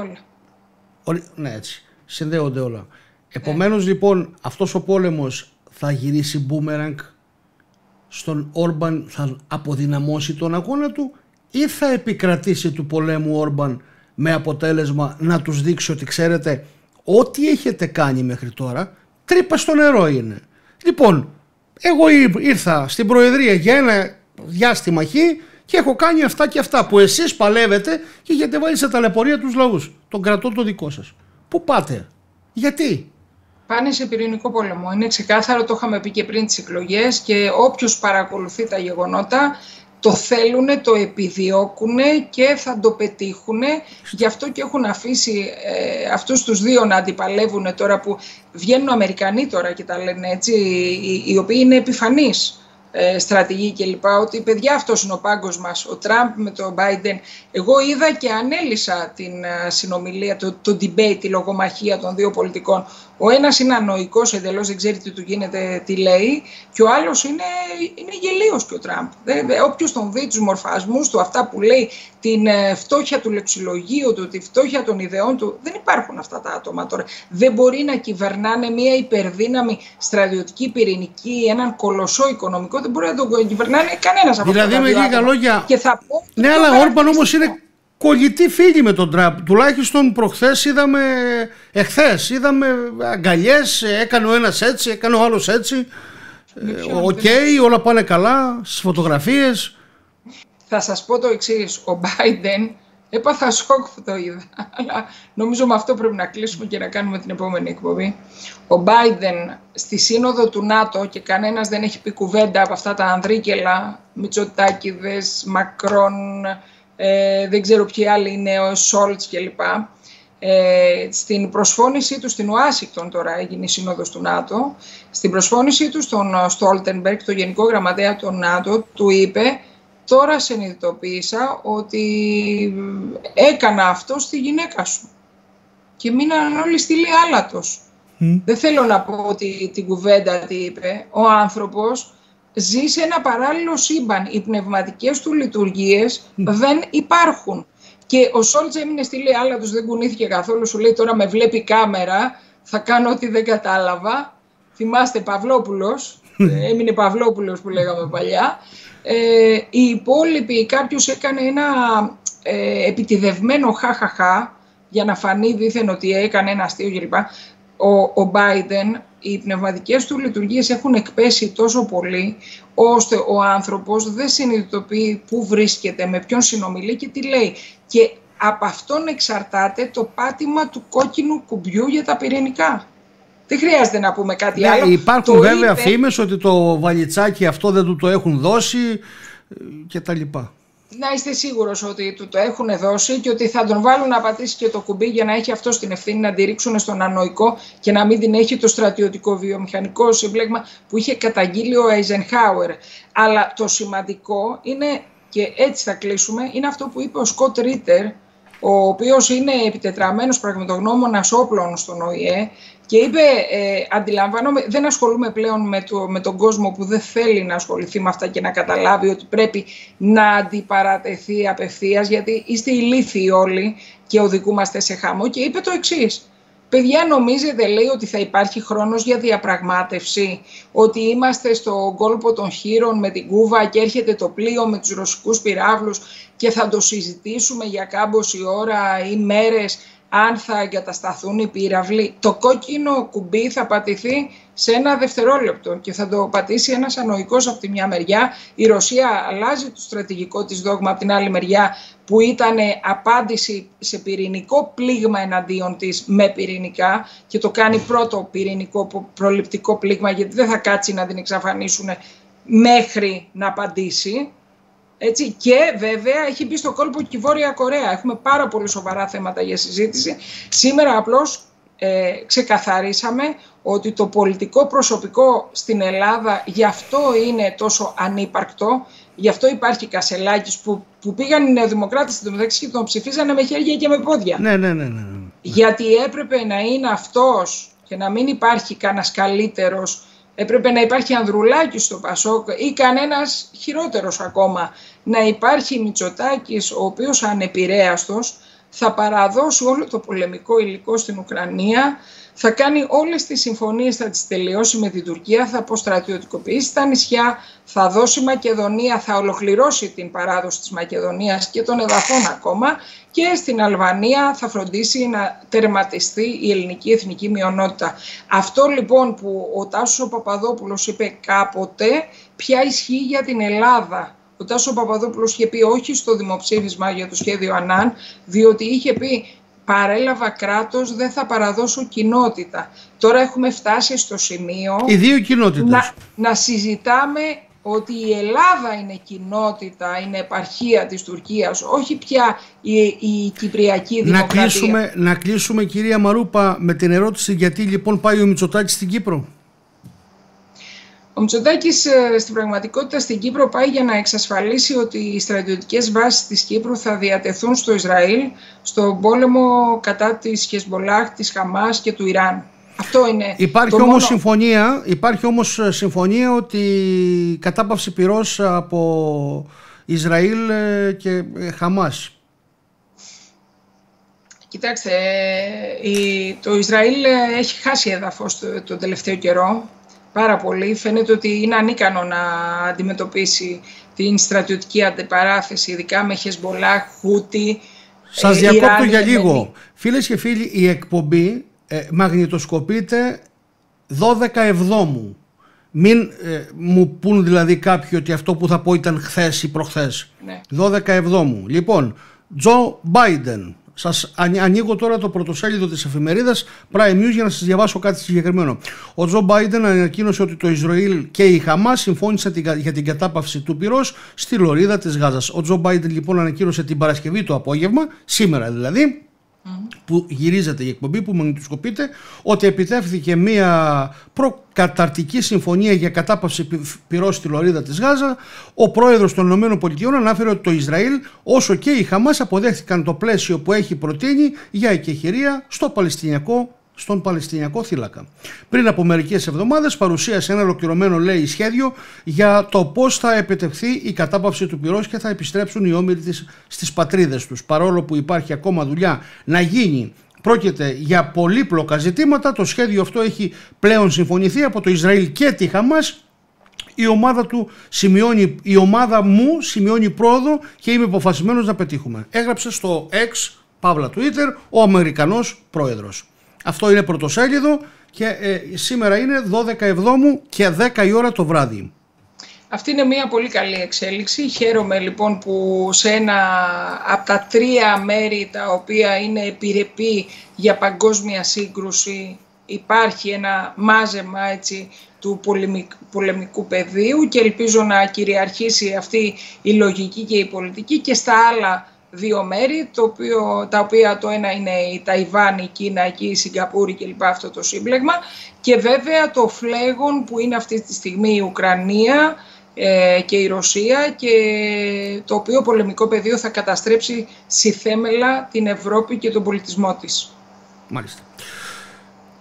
όλα. Ναι, έτσι. Συνδέονται όλα. Επομένως, λοιπόν, αυτός ο πόλεμος θα γυρίσει μπούμεραγκ στον Όρμπαν, θα αποδυναμώσει τον αγώνα του ή θα επικρατήσει του πολέμου Όρμπαν με αποτέλεσμα να τους δείξει ότι ξέρετε ό,τι έχετε κάνει μέχρι τώρα τρύπα στο νερό είναι. Λοιπόν, εγώ ήρθα στην Προεδρία για ένα διάστημα χ και έχω κάνει αυτά και αυτά που εσείς παλεύετε και γιατί βάλει σε ταλαιπωρία τους λαούς. Τον κρατώ το δικό σας. Πού πάτε, γιατί; Πάνε σε πυρηνικό πόλεμο. Είναι ξεκάθαρο, το είχαμε πει και πριν τις εκλογές και όποιος παρακολουθεί τα γεγονότα το θέλουν, το επιδιώκουν και θα το πετύχουν. Γι' αυτό και έχουν αφήσει ε, αυτούς τους δύο να αντιπαλεύουν τώρα που βγαίνουν Αμερικανοί τώρα και τα λένε έτσι, οι, οι οποίοι είναι επιφανείς. Ε, στρατηγοί κλπ. Ότι παιδιά αυτός είναι ο πάγκος μας, ο Τραμπ με τον Biden. Εγώ είδα και ανέλησα την ε, συνομιλία, το, το debate, τη λογομαχία των δύο πολιτικών. Ο ένας είναι ανοϊκός εντελώς, δεν ξέρει τι του γίνεται, τι λέει και ο άλλος είναι, είναι γελίος και ο Τραμπ. Όποιος τον δει τους μορφασμούς του, αυτά που λέει, την ε, φτώχεια του λεξιλογίου του, τη φτώχεια των ιδεών του, δεν υπάρχουν αυτά τα άτομα τώρα. Δεν μπορεί να κυβερνάνε μια υπερδύναμη στρατιωτική πυρηνική, έναν κολοσσό οικονομικό δεν μπορεί να τον κυβερνάνε κανένας από δηλαδή, αυτά τα Δηλαδή, με λίγα λόγια. Και θα πω, ναι, αλλά ο Όρμπαν όμως είναι κολλητή φίλη με τον Τραμπ. Τουλάχιστον προχθές είδαμε, εχθές είδαμε αγκαλιές. Έκανε ο ένας έτσι, έκανε ο άλλος έτσι. Ε, OK, okay, όλα πάνε καλά στις φωτογραφίες. Θα σας πω το εξής. Ο Biden Έπαθα σοκ που το είδα, αλλά νομίζω με αυτό πρέπει να κλείσουμε και να κάνουμε την επόμενη εκπομπή. Ο Biden στη σύνοδο του ΝΑΤΟ και κανένας δεν έχει πει κουβέντα από αυτά τα ανδρίκελα, Μητσοτάκηδες, Μακρόν, ε, δεν ξέρω ποιοι άλλοι είναι, ο Σόλτς κλπ. Ε, στην προσφώνησή τους στην Ουάσιγκτον τώρα έγινε η σύνοδος του ΝΑΤΟ, στην προσφώνησή τους στον Στόλτενμπεργκ, το Γενικό Γραμματέα του ΝΑΤΟ, του είπε τώρα συνειδητοποίησα ότι έκανα αυτό στη γυναίκα σου. Και μείναν όλοι στήλοι άλατος. Δεν θέλω να πω ότι την κουβέντα τι είπε. Ο άνθρωπος ζει σε ένα παράλληλο σύμπαν. Οι πνευματικές του λειτουργίες δεν υπάρχουν. Και ο Σόλτς έμεινε στήλη άλατος, δεν κουνήθηκε καθόλου. Σου λέει τώρα με βλέπει η κάμερα, θα κάνω ό,τι δεν κατάλαβα. Θυμάστε Παυλόπουλος, έμεινε Παυλόπουλος που λέγαμε παλιά. Ε, οι υπόλοιποι, κάποιος έκανε ένα ε, επιτιδευμένο χαχαχά για να φανεί δήθεν ότι έκανε ένα αστείο κλπ. Ο, ο Biden, οι πνευματικές του λειτουργίες έχουν εκπέσει τόσο πολύ, ώστε ο άνθρωπος δεν συνειδητοποιεί πού βρίσκεται, με ποιον συνομιλεί και τι λέει. Και από αυτόν εξαρτάται το πάτημα του κόκκινου κουμπιού για τα πυρηνικά. Δεν χρειάζεται να πούμε κάτι ναι, άλλο. Υπάρχουν το βέβαια είπε... φήμες ότι το βαλιτσάκι αυτό δεν του το έχουν δώσει ε, και τα λοιπά. Να είστε σίγουρος ότι του το έχουν δώσει και ότι θα τον βάλουν να πατήσει και το κουμπί για να έχει αυτό την ευθύνη να τη ρίξουν στον ανοϊκό και να μην την έχει το στρατιωτικό βιομηχανικό συμπλέγμα που είχε καταγγείλει ο Eisenhower. Αλλά το σημαντικό είναι, και έτσι θα κλείσουμε, είναι αυτό που είπε ο Σκοτ Ρίτερ, ο οποίος είναι επιτετραμένος πραγματογνώμονας όπλων στον ΟΗΕ και είπε, ε, αντιλαμβάνομαι, δεν ασχολούμαι πλέον με, το, με τον κόσμο που δεν θέλει να ασχοληθεί με αυτά και να καταλάβει ότι πρέπει να αντιπαρατεθεί απευθείας, γιατί είστε ηλίθιοι όλοι και οδηγούμαστε σε χαμό. Και είπε το εξής. Παιδιά, νομίζετε, λέει, ότι θα υπάρχει χρόνος για διαπραγμάτευση, ότι είμαστε στο κόλπο των χείρων με την Κούβα και έρχεται το πλοίο με τους ρωσικούς πυράβλους και θα το συζητήσουμε για κάμποση ώρα ή μέρες αν θα εγκατασταθούν οι πύραυλοι; Το κόκκινο κουμπί θα πατηθεί σε ένα δευτερόλεπτο και θα το πατήσει ένας ανοϊκός από τη μια μεριά. Η Ρωσία αλλάζει το στρατηγικό της δόγμα από την άλλη μεριά που ήταν απάντηση σε πυρηνικό πλήγμα εναντίον της με πυρηνικά και το κάνει πρώτο πυρηνικό προληπτικό πλήγμα γιατί δεν θα κάτσει να την εξαφανίσουν μέχρι να απαντήσει. Έτσι, και βέβαια έχει μπει στο κόλπο και η Βόρεια Κορέα. Έχουμε πάρα πολύ σοβαρά θέματα για συζήτηση. Σήμερα απλώς ε, ξεκαθαρίσαμε ότι το πολιτικό προσωπικό στην Ελλάδα γι' αυτό είναι τόσο ανύπαρκτο. Γι' αυτό υπάρχει Κασελάκης που, που πήγαν οι νεοδημοκράτες στην μεταξύ και τον ψηφίζανε με χέρια και με πόδια. Ναι, ναι, ναι, ναι. Γιατί έπρεπε να είναι αυτός και να μην υπάρχει κανένας καλύτερος έπρεπε να υπάρχει Ανδρουλάκης στο Πασόκ ή κανένας χειρότερος ακόμα. Να υπάρχει Μητσοτάκης, ο οποίος ανεπηρέαστος θα παραδώσει όλο το πολεμικό υλικό στην Ουκρανία, θα κάνει όλες τις συμφωνίες, θα τις τελειώσει με την Τουρκία, θα αποστρατιωτικοποιήσει τα νησιά, θα δώσει Μακεδονία, θα ολοκληρώσει την παράδοση της Μακεδονίας και των εδαφών ακόμα και στην Αλβανία θα φροντίσει να τερματιστεί η ελληνική εθνική μειονότητα. Αυτό λοιπόν που ο Τάσος ο Παπαδόπουλος είπε κάποτε, πια ισχύει για την Ελλάδα. Ο Τάσος Παπαδόπουλος είχε πει όχι στο δημοψήφισμα για το σχέδιο ΑΝΑΝ, διότι είχε πει παρέλαβα κράτος, δεν θα παραδώσω κοινότητα. Τώρα έχουμε φτάσει στο σημείο Οι δύο κοινότητες. Να, να συζητάμε ότι η Ελλάδα είναι κοινότητα, είναι επαρχία της Τουρκίας, όχι πια η, η Κυπριακή Δημοκρατία. Να κλείσουμε, να κλείσουμε κυρία Μαρούπα με την ερώτηση γιατί λοιπόν πάει ο Μητσοτάκης στην Κύπρο; Ο Μητσοτάκης ε, στην πραγματικότητα στην Κύπρο πάει για να εξασφαλίσει ότι οι στρατιωτικές βάσεις της Κύπρου θα διατεθούν στο Ισραήλ στον πόλεμο κατά της Χεσμολάχ, της Χαμάς και του Ιράν. Αυτό είναι υπάρχει, το όμως μόνο... συμφωνία, υπάρχει όμως ε, συμφωνία ότι η κατάπαυση πυρός από Ισραήλ ε, και Χαμάς. Κοιτάξτε, το Ισραήλ έχει χάσει έδαφος τον τελευταίο καιρό πάρα πολύ. Φαίνεται ότι είναι ανίκανο να αντιμετωπίσει την στρατιωτική αντιπαράθεση, ειδικά με Χεσμολά, Χούτι. Σας ε, διακόπτω για λίγο. Φίλες και φίλοι, η εκπομπή ε, μαγνητοσκοπείται 12 εβδόμου. Μην ε, μου πούν δηλαδή κάποιοι ότι αυτό που θα πω ήταν χθες ή προχθές. Ναι. 12 εβδόμου. Λοιπόν, Τζο Μπάιντεν, Σας ανοίγω τώρα το πρωτοσέλιδο της εφημερίδας Prime News για να σας διαβάσω κάτι συγκεκριμένο. Ο Τζο Μπάιντεν ανακοίνωσε ότι το Ισραήλ και η Χαμάς συμφώνησαν για την κατάπαυση του πυρός στη λωρίδα της Γάζας. Ο Τζο Μπάιντεν λοιπόν ανακοίνωσε την Παρασκευή το απόγευμα, σήμερα δηλαδή, που γυρίζεται η εκπομπή που μαγνητοσκοπείται ότι επιτεύχθηκε μια προκαταρτική συμφωνία για κατάπαυση πυρός στη λωρίδα της Γάζα. Ο πρόεδρος των ΗΠΑ ανάφερε ότι το Ισραήλ όσο και η Χαμάς αποδέχθηκαν το πλαίσιο που έχει προτείνει για εκεχηρία στο Παλαιστινιακό στον Παλαιστινιακό θύλακα. Πριν από μερικές εβδομάδες παρουσίασε ένα ολοκληρωμένο λέει σχέδιο για το πώς θα επιτευχθεί η κατάπαυση του πυρός και θα επιστρέψουν οι όμοιροι της στις πατρίδες τους. Παρόλο που υπάρχει ακόμα δουλειά να γίνει Πρόκειται για πολύπλοκα ζητήματα. Το σχέδιο αυτό έχει πλέον συμφωνηθεί από το Ισραήλ και τη Χαμάς. Η ομάδα, του σημειώνει, η ομάδα μου σημειώνει πρόοδο και είμαι αποφασισμένος να πετύχουμε. Έγραψε στο X, Παύλα Twitter, ο Αμερικανός πρόεδρος. Αυτό είναι πρωτοσέλιδο και ε, σήμερα είναι 12 Εβδόμου και 10 η ώρα το βράδυ. Αυτή είναι μια πολύ καλή εξέλιξη. Χαίρομαι λοιπόν που σε ένα από τα τρία μέρη τα οποία είναι επιρρεπή για παγκόσμια σύγκρουση υπάρχει ένα μάζεμα έτσι, του πολεμικού πεδίου και ελπίζω να κυριαρχήσει αυτή η λογική και η πολιτική και στα άλλα δύο μέρη, το οποίο, τα οποία το ένα είναι η Ταϊβάν, η Κίνα, εκεί η Σιγκαπούρη κλπ. αυτό το σύμπλεγμα και βέβαια το φλέγον που είναι αυτή τη στιγμή η Ουκρανία ε, και η Ρωσία και το οποίο πολεμικό πεδίο θα καταστρέψει θέμελα την Ευρώπη και τον πολιτισμό της. Μάλιστα.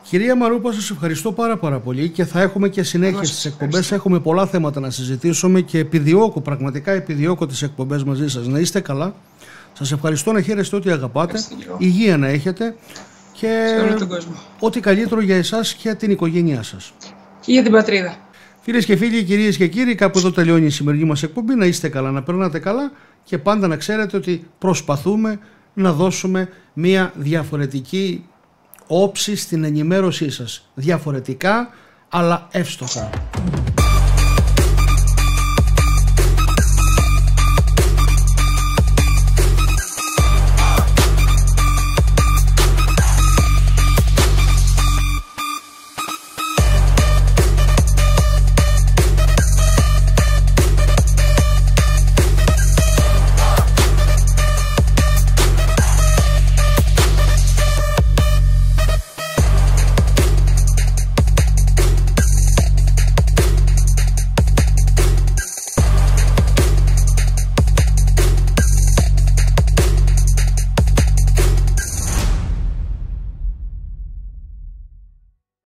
Κυρία Μαρούπα, σας ευχαριστώ πάρα πάρα πολύ και θα έχουμε και συνέχεια στις εκπομπές. Έχουμε πολλά θέματα να συζητήσουμε και επιδιώκω, πραγματικά επιδιώκω τις εκπομπές μαζί σας. Να είστε καλά. Σας ευχαριστώ να χαίρεστε ό,τι αγαπάτε, υγεία να έχετε και ό,τι καλύτερο για εσάς και την οικογένειά σας. Και για την πατρίδα. Φίλες και φίλοι, κυρίες και κύριοι, κάπου εδώ τελειώνει η σημερινή μας εκπομπή. Να είστε καλά, να περνάτε καλά και πάντα να ξέρετε ότι προσπαθούμε να δώσουμε μια διαφορετική όψη στην ενημέρωσή σας. Διαφορετικά αλλά εύστοχα.